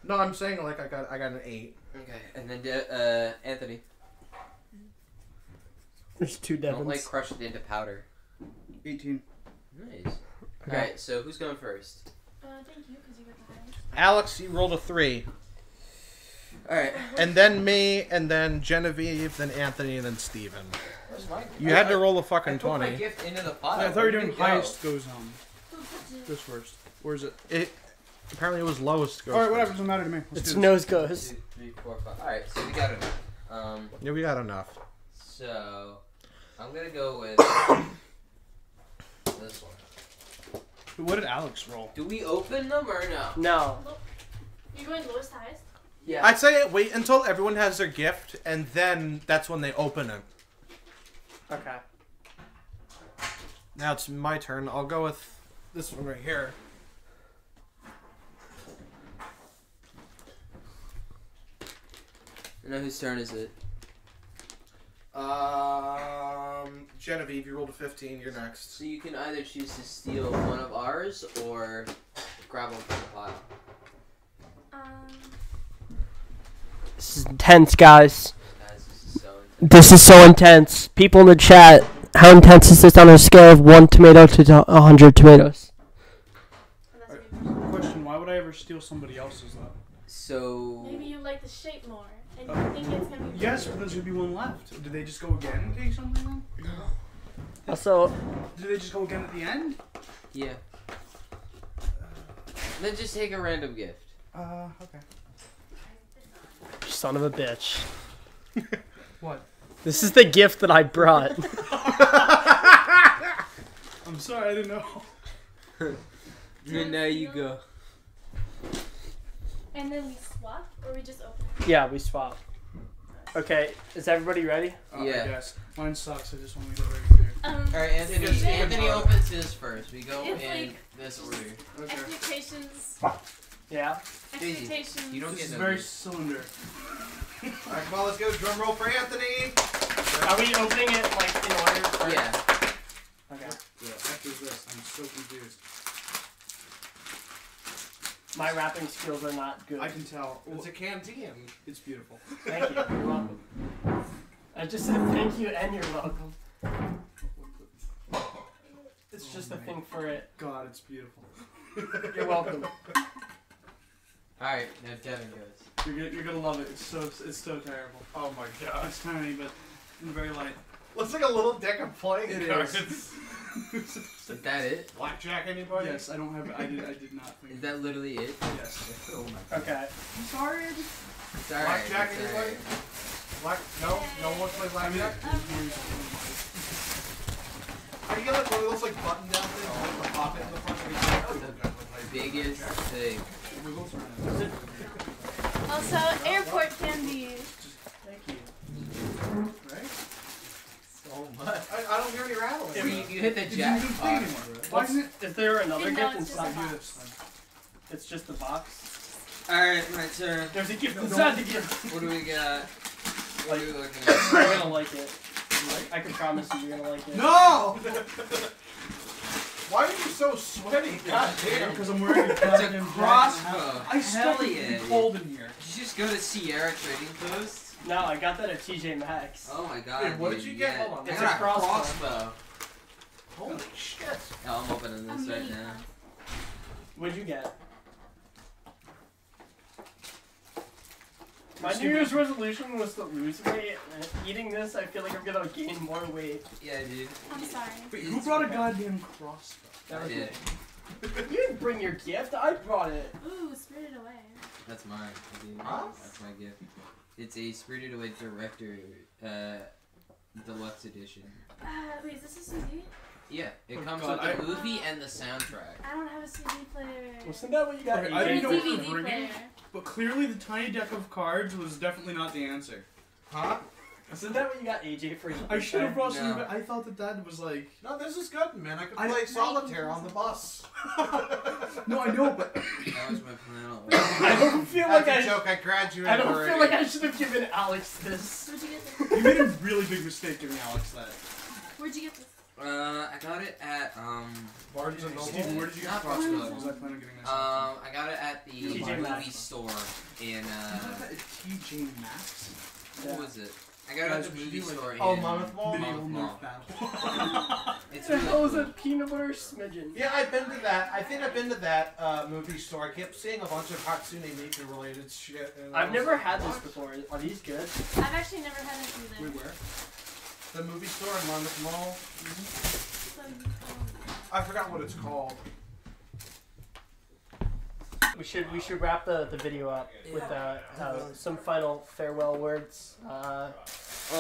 No, I'm saying like I got I got an eight. Okay. And then uh, Anthony. There's two Don't Devins. like crush it into powder. 18. Nice. Okay. All right. So who's going first? Uh, thank you, because you got the highest. Alex, you rolled a three, All right. and then me, and then Genevieve, then Anthony, and then Stephen. You had to roll a fucking put my twenty. gift into the pile. I thought you were Where'd doing it go? highest goes um Who put goes first. Where is it? It apparently it was lowest. Goes All right, whatever. first. Doesn't matter to me. Let's It's do this. nose goes. Two, three, four, five. All right. So we got it. Um. Yeah, we got enough. So I'm gonna go with this one. What did Alex roll? Do we open them or no? No. You're going lowest highest? Yeah. I'd say wait until everyone has their gift, and then that's when they open it. Okay. Now it's my turn. I'll go with this one right here. I know whose turn is it? Um, Genevieve, you rolled a fifteen. You're next. So you can either choose to steal one of ours or grab one from the pile. Um, This is intense, guys. Guys, this is so intense. This is so intense. People in the chat, how intense is this on a scale of one tomato to a hundred tomatoes? and that's a good question. Question: Why would I ever steal somebody else's though? So Maybe you like the shape more, and Uh, you think it's gonna be. Yes, but there's gonna be one left. Did they just go again and take something then? Also, Did they just go again at the end? yeah. Then just take a random gift. Uh, okay. son of a bitch. What? This is the gift that I brought. I'm sorry, I didn't know. And now you go. And then we swap, or we just open it. yeah, we swap. Okay, is everybody ready? Uh, Yeah. I guess. Mine sucks. I just want to go right clear. Um, All right, Anthony. Just take Anthony opens his first. We go It's in like- this order. Okay. expectations. Yeah. Daisy, Expectations. You don't This get is very gift. cylinder. All right, come on, let's go. Drum roll for Anthony. Are we opening it like in order? Or- Yeah. Okay. The heck is this? I'm so confused. My rapping skills are not good. I can tell. It's a canteen. It's beautiful. Thank you. You're welcome. I just said thank you and you're welcome. It's just a thing for it. God, it's beautiful. You're welcome. Alright, now Devin goes. You're gonna, you're gonna love it. It's so it's so terrible. Oh my god. It's tiny, but and very light. Looks like a little deck of playing It cards. is. Is that it? Blackjack, anybody? yes, I don't have. I did. I did not think. Is that literally it? Yes. Oh my god. Okay. I'm sorry. It's alright. Blackjack, it's anybody? alright. Black? No, no one wants to play I mean, blackjack. I- Are you get like one of those like button down things with the pocket in the front? Of The biggest thing. Wiggles around. Also, airport candy. Thank you. Right? So much. I, I don't hear any rattling. You, you hit the It's jack. even. Why What's, isn't it? is there another gift it's inside? a do this then. It's just the box. Alright, my turn. There's a gift No, inside don't- the gift. What do we got? What are we looking at? You're gonna like it. I can promise you, you're gonna like it. No! Why are you so sweaty? God damn. Because I'm wearing a It's a crossbow. I still stuck it cold in here. Did you just go to Sierra Trading Post? No, I got that at TJ Maxx. Oh my god. Wait, what did you get? yeah. Hold on. I a a crossbow. crossbow. Holy shit. Oh, I'm opening A this right now. What'd you get? My New Year's resolution was to lose weight. Eating this, I feel like I'm gonna gain more weight. Yeah, dude. I'm sorry. Wait, who brought a goddamn crossbow? That I was did. it. You didn't bring your gift. I brought it. Ooh, Spirited Away. That's mine. Huh? That's my gift. It's a Spirited Away Director uh, Deluxe Edition. Uh, wait, is this a CD? Yeah, it Oh, comes God, with the I- movie and the soundtrack. I don't have a CD player. Wasn't that what you got? Okay, I Or a didn't know what DVD was ringing. player. But clearly, the tiny deck of cards was definitely not the answer. Huh? Isn't that what you got AJ for? I should have brought some. No. but I thought that that was like. No, this is good, man. I could I- play solitaire on the bus. No, I know, but That was my plan all I don't feel That's like a I. joke. I graduated I don't already. feel like I should have given Alex this. Where'd you get this? you made a really big mistake giving Alex that. Where'd you get this? Uh, I got it at um Barnes and Stephen, Noble. where did you get Not the crossbow? Barnes. Was I planning on getting this? um I got it at the TJ movie Maxx. store in I thought uh that is TJ Maxx. what was it? I got it at the movie do, store Oh, Monmouth Mall? Medieval Monmouth North Battle. It's the really hell is a peanut butter smidgen? Yeah, I've been to that. I think I've been to that uh, movie store. I kept seeing a bunch of Hatsune Miku related shit. And I I've never like, had this before. Are these good? I've actually never had it Wait, either. where? The movie store in Monmouth Mall. So, um, I forgot what it's called. We should we should wrap the, the video up with uh, uh, some final farewell words. Uh,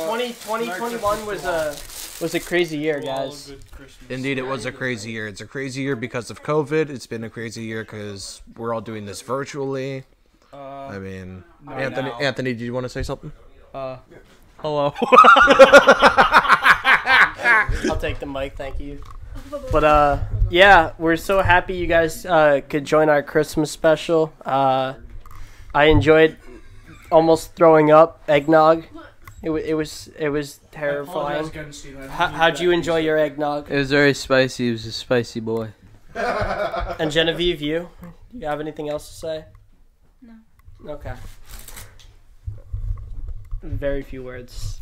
20, 2021 was a was a crazy year, guys. Indeed, it was a crazy year. It's a crazy year because of COVID. It's been a crazy year because we're all doing this virtually. I mean, Anthony, now. Anthony, do you want to say something? Uh, Hello. I'll take the mic, thank you. But uh, yeah, we're so happy you guys uh, could join our Christmas special. Uh, I enjoyed almost throwing up eggnog. It, wa- it was it was terrifying. again, didn't How, mean how'd you enjoy your eggnog? It was very spicy. It was a spicy boy. And Genevieve, you? do You have anything else to say? No. Okay. Very few words.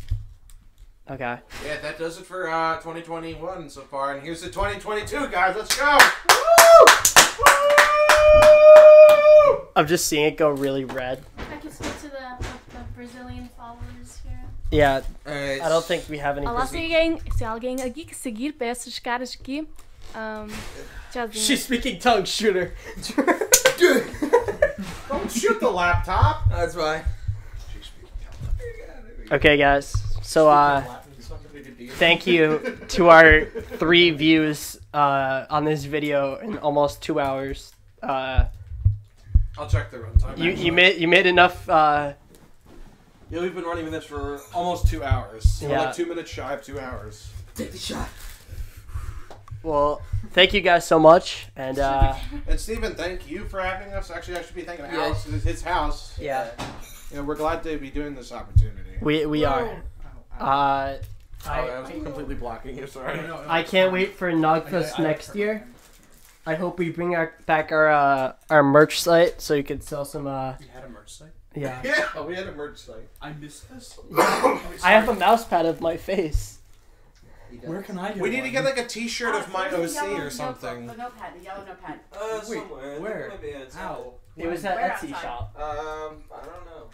Okay. Yeah, that does it for uh, 2021 so far. And here's the 2022, guys. Let's go! Woo! Woo! I'm just seeing it go really red. I can speak to the, the Brazilian followers here. Yeah, Alright. I don't think we have any. Olá, se Brazil- alguém, se alguém aqui que seguir para esses caras aqui. Um, tchauzinho. She's speaking tongue, shooter. Don't shoot the laptop! That's why. Okay, guys. So, uh, thank you to our three views uh, on this video in almost two hours. Uh, I'll check the runtime. you you made you made enough. Uh, Yeah, we've been running this for almost two hours. We're Yeah. like two minutes shy of two hours. Take the shot. well, thank you guys so much, and uh, And Stephen, thank you for having us. Actually, I should be thanking Yeah. Alex. It's his house. yeah, You know, we're glad to be doing this opportunity. we we are. Uh, I, I was completely blocking you. Sorry. No, no, no, I can't fine. wait for I- Nogfest I- I- next year. I hope we bring our, back our uh, our merch site so you can sell some. Uh, You had a merch site? yeah, Yeah, oh, we had a merch site. I missed this. I have a mouse pad of my face. Where can I get We need to get like a T-shirt of my OC yellow or something. The notepad, the yellow notepad. Uh, Wait, somewhere. where? Might be. How? It was at Etsy outside? shop. Um, I don't know.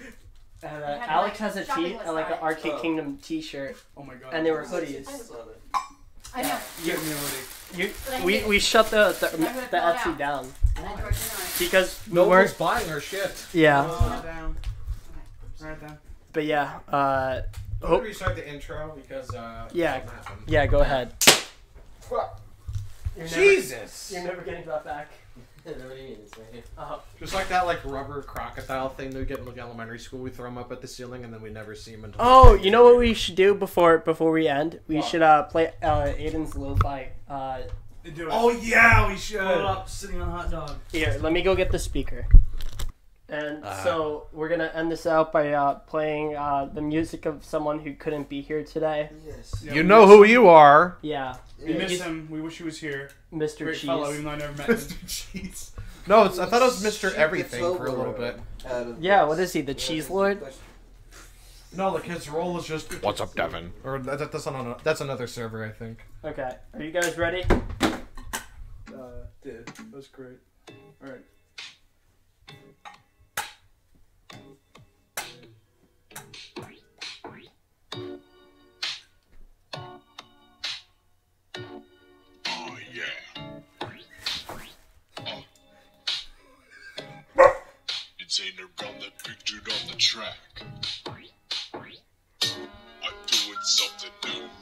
And, uh, had, Alex like, has a shopping t list and like an on. Arcade Oh. Kingdom T-shirt, Oh my god. and they were I hoodies. saw. I know. Get me a hoodie. You, I we did. we shut the the, I'm the Etsy out. down And then George and I- because we No weren't. one's buying our shit. Yeah, Write it down. Write it down. but yeah, uh, I'm Oh. gonna restart the intro because uh. Yeah. yeah. Go ahead. You're never, Jesus. you're never getting that back. What do you mean? It's right here. Uh, Just like that, like rubber crocodile thing that we get in like elementary school. We throw them up at the ceiling and then we never see them until. oh, you know what we should do before before we end? We What? should uh play uh Aidan's lo-fi. Uh, Do it. Oh yeah, we Pull it should. up, sitting on a hot dog. here, let me go get the speaker. And Uh. so we're gonna end this out by uh, playing uh, the music of someone who couldn't be here today. Yes. Yeah, You know who you are. Yeah, We miss He's him. We wish he was here. Mr. Great Cheese. fellow, even though I never met him. Cheese. No, it's, I thought it was Mr. Everything for a little bit. Yeah, what is he? The cheese lord? No, like his role is just. What's up, Devin? Or that, that- that's on that's another server, I think. Okay, are you guys ready? Uh, did. That was great. Alright. That on the track. I'm doing something new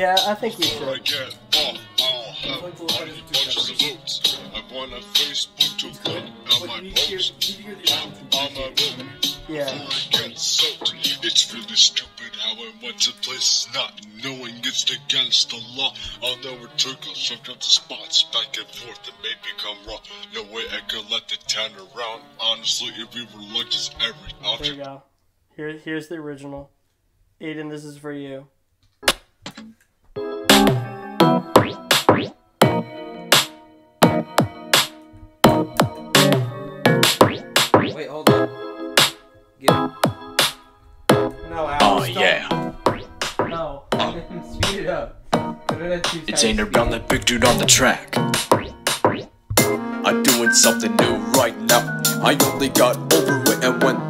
Yeah, I think oh, oh, oh. we Before I should. get off, I'll have money bunches of votes. I want on Facebook to put out my post. On, on my room. Yeah. Before I get soaked. It's really stupid how I went to places not knowing it's against the law. I'll never took a swept up the spots back and forth and made me come raw. No way I could let the town around. Honestly, if we were like this every Here option. we go. Here, here's the original. Aidan, this is for you. It's ain't around that big dude on the track. I'm doing something new right now. I only got over it and went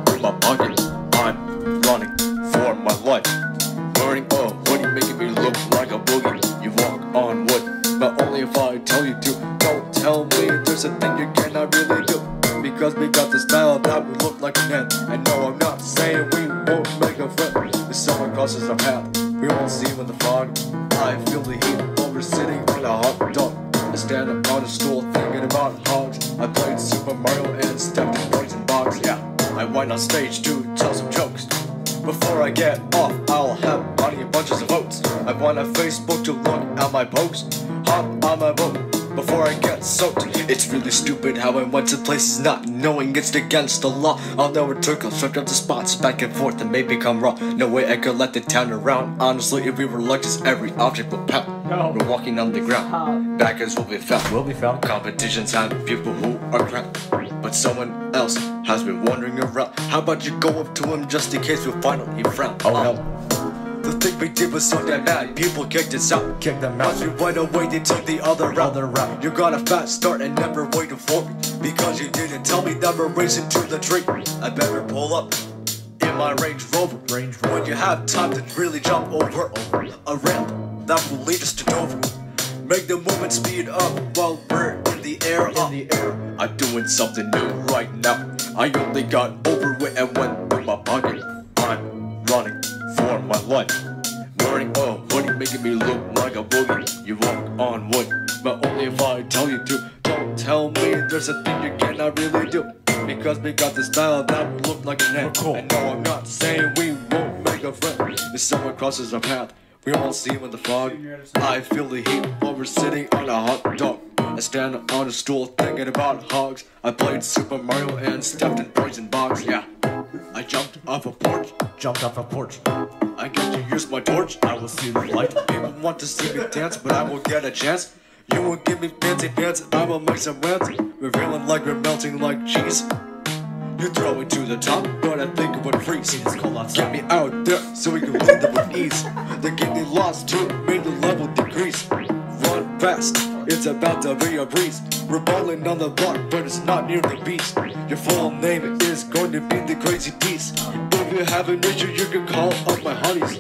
It's really stupid how I went to places not knowing it's against the law. I'll never took I swept up the spots back and forth and made me come raw. No way I could let the town around. Honestly, if we were this, every object would pound. No. Oh. We're walking on the ground. Backers will be found. Will be found. Competitions have people who are crowned. But someone else has been wandering around. How about you go up to him just in case we finally frown? Oh no. The thing we did was so damn bad, people kicked us out. Kicked them out. Once we went away, they took the other route. Other route. You got a fast start and never waited for me. Because you didn't tell me that we're racing to the tree. I better pull up in my Range Rover. Range Rover. When you have time to really jump over a ramp. that will lead us to Dover. Make the movement speed up while we're in the air. In the air. I'm doing something new right now. I only got over it and went through my pocket. I'm running for my life. Wearing a hoodie, making me look like a boogie. You walk on wood, but only if I tell you to. Don't tell me there's a thing you cannot really do. Because we got the style that will look like an ant. And no, I'm not saying we won't make a friend. If someone crosses our path, we all see him in the fog. I feel the heat while we're sitting on a hot dog. I stand on a stool thinking about hogs. I played Super Mario and stepped in poison box. Yeah. I jumped off a porch. Jumped off a porch. I get to use my torch. I will see the light. People want to see me dance, but I won't get a chance. You will give me fancy pants. I will make some rants. We're feeling like we're melting like cheese. You throw it to the top, but I think it would freeze. Get me out there so we can lead them with ease. They're getting lost too, made the level decrease. Run fast, it's about to be a breeze. We're balling on the block, but it's not near the beast. Your full name is going to be the crazy piece. You have an issue, you can call up my honeys.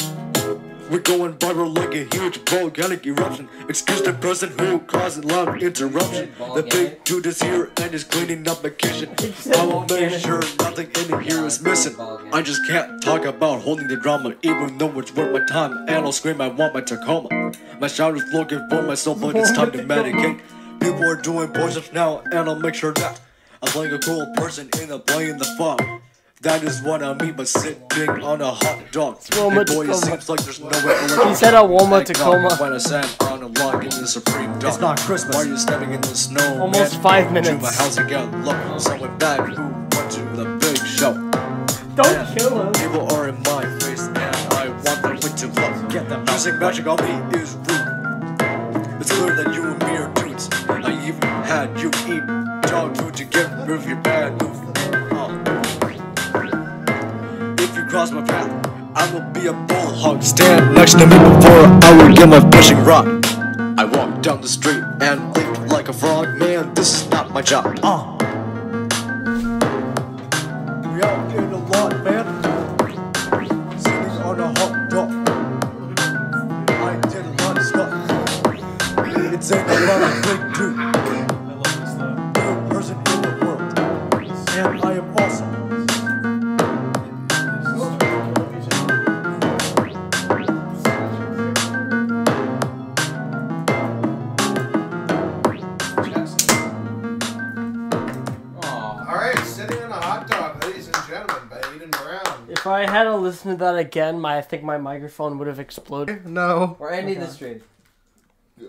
We're going viral like a huge volcanic eruption. Excuse the person who caused loud interruption. The big dude is here and is cleaning up my kitchen. I will make sure nothing in here is missing. I just can't talk about holding the drama, even though it's worth my time. And I'll scream, I want my Tacoma. My shout is looking for myself, but it's time to medicate. People are doing push-ups now, and I'll make sure that I'm playing a cool person in a play in the fog. That is what I mean by sitting on a hot dog. Hey boy, it seems like there's nowhere to He said a Wilma Tacoma. When I sat on a log in the Supreme Dog. It's not Christmas. Why are you standing in the snow? Almost man? five To minutes. my house again. Look, someone back who went to the big show. Don't kill him. People are in my face and I want them to love. Get them. Using magic on me is rude. It's clear that you and me are dudes. I even had you eat dog food to get rid of your bad cross my path, I will be a bullhog. Stand next to me before I will get my fishing rod. I walk down the street and leap like a frog. Man, this is not my job. Uh. We out in a lot, man. Sitting on a hot dog. I did a lot of stuff. It's ain't a big dude. Good listen to that again, my I think my microphone would have exploded. No. We're ending Okay. the stream.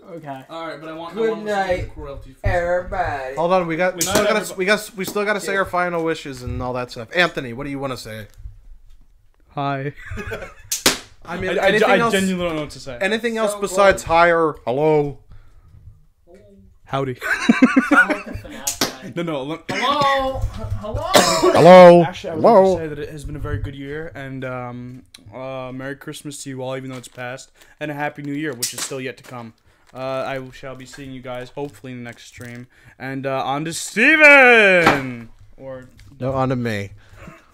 Okay. All right, but I want. I Good want night, the cruelty. everybody. Hold on, we got we Good still got to we got we still got to say our final wishes and all that stuff. Anthony, what do you want to say? Hi. I mean, I, I, anything I else? genuinely don't know what to say. Anything else besides hi or hello? Oh. Howdy. Sound like the FNAF guy. no, no. Let, Hello. Hello. Hello. Actually, I would hello. say that it has been a very good year, and um, uh, Merry Christmas to you all, even though it's past, and a Happy New Year, which is still yet to come. Uh, I shall be seeing you guys hopefully in the next stream, and uh, on to Stephen! Or No, on to me.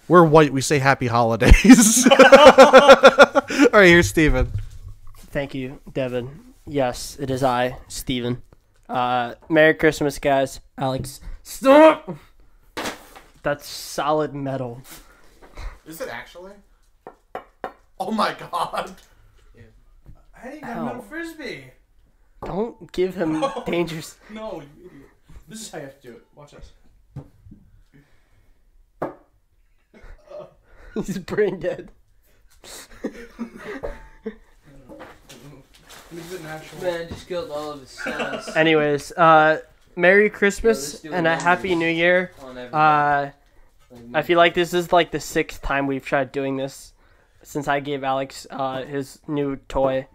We're white. We say happy holidays. all right, here's Stephen. Thank you, Devin. Yes, it is I, Stephen. Uh, Merry Christmas, guys. Alex, stop. That's solid metal. Is it actually? Oh my god. hey, you got a metal frisbee. Don't give him dangerous. No, you idiot. This is how you have to do it. Watch this. He's brain dead. Leave it natural. Man, just killed all of his sons. Anyways, uh, Merry Christmas do and a Happy New Year. Uh, I feel like this is like the sixth time we've tried doing this since I gave Alex uh, his new toy.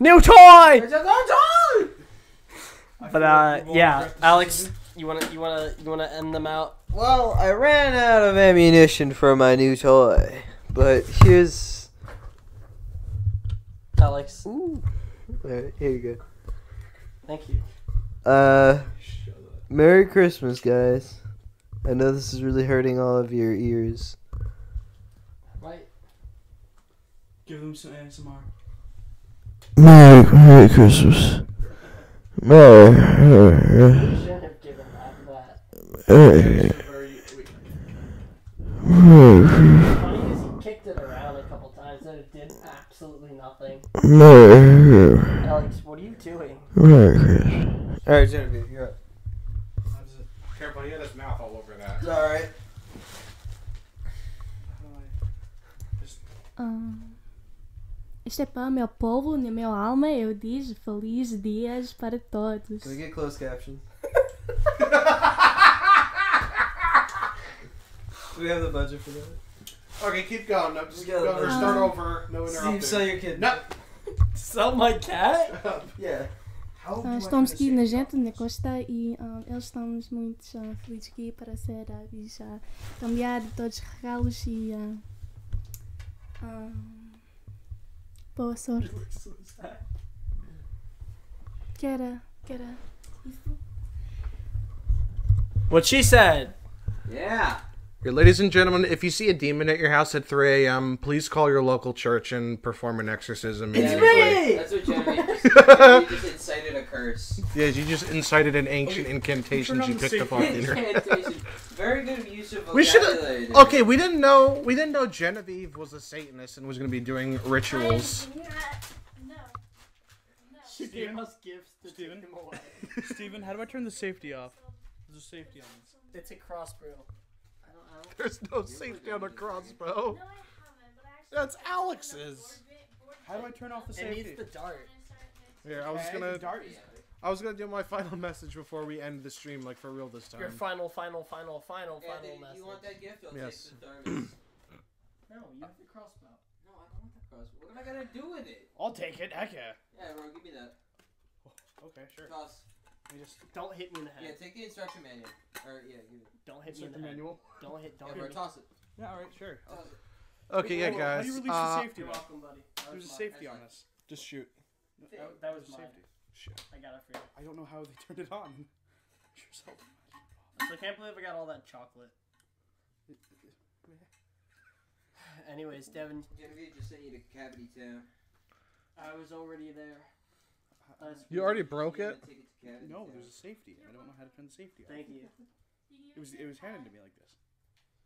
new toy! It's a long time! But uh, yeah, Alex, you wanna you wanna you wanna end them out? Well, I ran out of ammunition for my new toy, but here's. Alex, Ooh. Alright, here you go. thank you. Go. Uh, Merry Christmas, guys. I know this is really hurting all of your ears. Right. Give them some ASMR. Merry, Merry Christmas. Merry, Merry, You shouldn't have given that. that. Merry, Merry, Funny is he kicked it around a couple times and it did absolutely nothing. Merry, Alex, what are you doing? Merry Christmas. Alright, Genevieve, you're up. Careful, he had his mouth all over that. Alright. Ah, este pão, meu povo, e meu alma, eu diz feliz dias para todos. Can we get closed captions? Do we have the budget for that? Okay, keep going. No, just keep Yeah, going. Or start Um, over. No Steve, interrupting. sell your kid. No. Sell my cat? Yeah. Ah, estamos aqui na gente na Costa e ah, eles estamos muito ah, felizes aqui para ser ah, e já cambiar todos os regalos e ah, boa sorte. Quer, quer isso? What she said. Yeah. Your ladies and gentlemen, if you see a demon at your house at 3 a.m., please call your local church and perform an exorcism. It's me! That's what Genevieve just, Genevieve just incited a curse. Yeah, you just incited an ancient oh, incantation you picked up safety. off the internet. Very good use of We should vocabulary. have. Okay, we didn't know. We didn't know Genevieve was a Satanist and was going to be doing rituals. No. No. She gave us gifts to Stephen? take him away. Stephen, how do I turn the safety off? There's a safety on. It's a crossbow. I don't, I don't There's no safety on a crossbow. No, I haven't, but actually. That's Alex's. How do I turn off the It safety? needs the dart. Here, I was Okay, gonna. dart is I was gonna do my final message before we end the stream, like for real this time. Your final, final, final, final, Yeah, final dude, message. you want that gift? I'll Yes. take the Darvis. No, you have the crossbow. no, I don't want the crossbow. What am I gonna do with it? I'll take it. Heck yeah. Yeah, bro, give me that. Okay, sure. Toss. Let me just Don't hit me in the head. Yeah, take the instruction manual. Or yeah, give it. Don't hit me in the the head. manual. Don't hit. Don't Yeah, hit bro, me. toss it. Yeah, alright, sure. Toss it. Okay, yeah, How do you release uh, the safety You're welcome, buddy. That There's a mine. safety on this. Just shoot. That, that was mine. Safety. Shit. I got it for you. I don't know how they turned it on. Yourself. So I can't believe I got all that chocolate. Anyways, Devin, Genevieve just sent you to Cavity Town. I was already there. Uh, Last You already broke it. have a ticket to Cavity No, there's a safety. I don't know how to turn the safety off. Thank you. It was it was handed to me like this.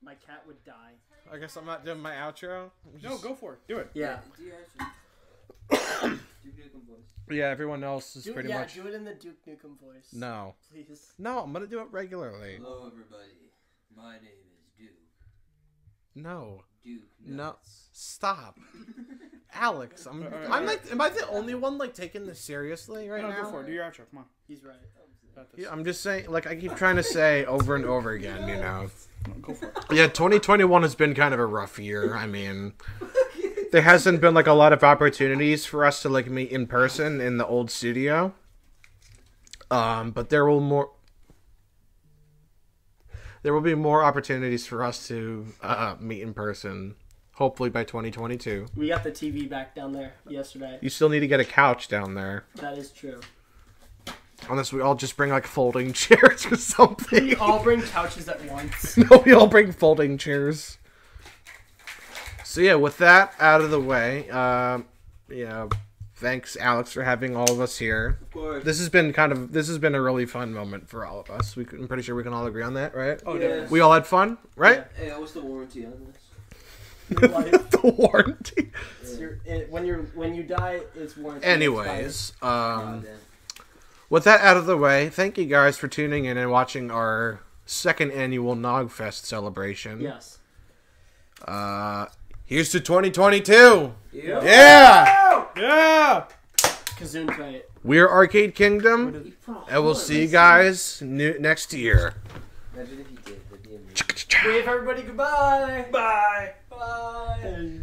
My cat would die. I guess I'm not doing my outro. I'm No, just- go for it. Do it. Yeah. Do your action. Duke Nukem voice. Yeah, everyone else is Do, pretty yeah, much. do it in the Duke Nukem voice. No. Please. No, I'm gonna do it regularly. Hello, everybody. My name is Duke. No. Duke. No. Stop. Alex, I'm. Alright, I'm alright. like. Am I the only one like taking this seriously right no, now? go for it. Do your outro. Come on. He's right. Yeah, I'm just saying. Like I keep trying to say over and over again. You know. Go for it. Yeah, 2021 has been kind of a rough year. I mean, there hasn't been like a lot of opportunities for us to like meet in person in the old studio. Um, but there will more. There will be more opportunities for us to uh, meet in person. Hopefully by 2022. We got the TV back down there yesterday. You still need to get a couch down there, That is true. unless we all just bring like folding chairs or something. We all bring couches at once. no, we all bring folding chairs. So yeah, with that out of the way, um, yeah, thanks Alex for having all of us here. Of course. This has been kind of this has been a really fun moment for all of us. We, I'm pretty sure we can all agree on that, right? Oh, Yeah. definitely. We all had fun, right? Hey, what's the warranty on this? The warranty. it's your, it, when you're when you die, it's warranty. Anyways, um, God damn. with that out of the way, thank you guys for tuning in and watching our second annual Nogfest celebration. Yes. Uh, here's to 2022. Yeah. Yeah. Yeah! Kazoon fight. We're Arcade Kingdom, and we'll see you guys new, next year. Wave everybody goodbye! Bye! Bye! Bye.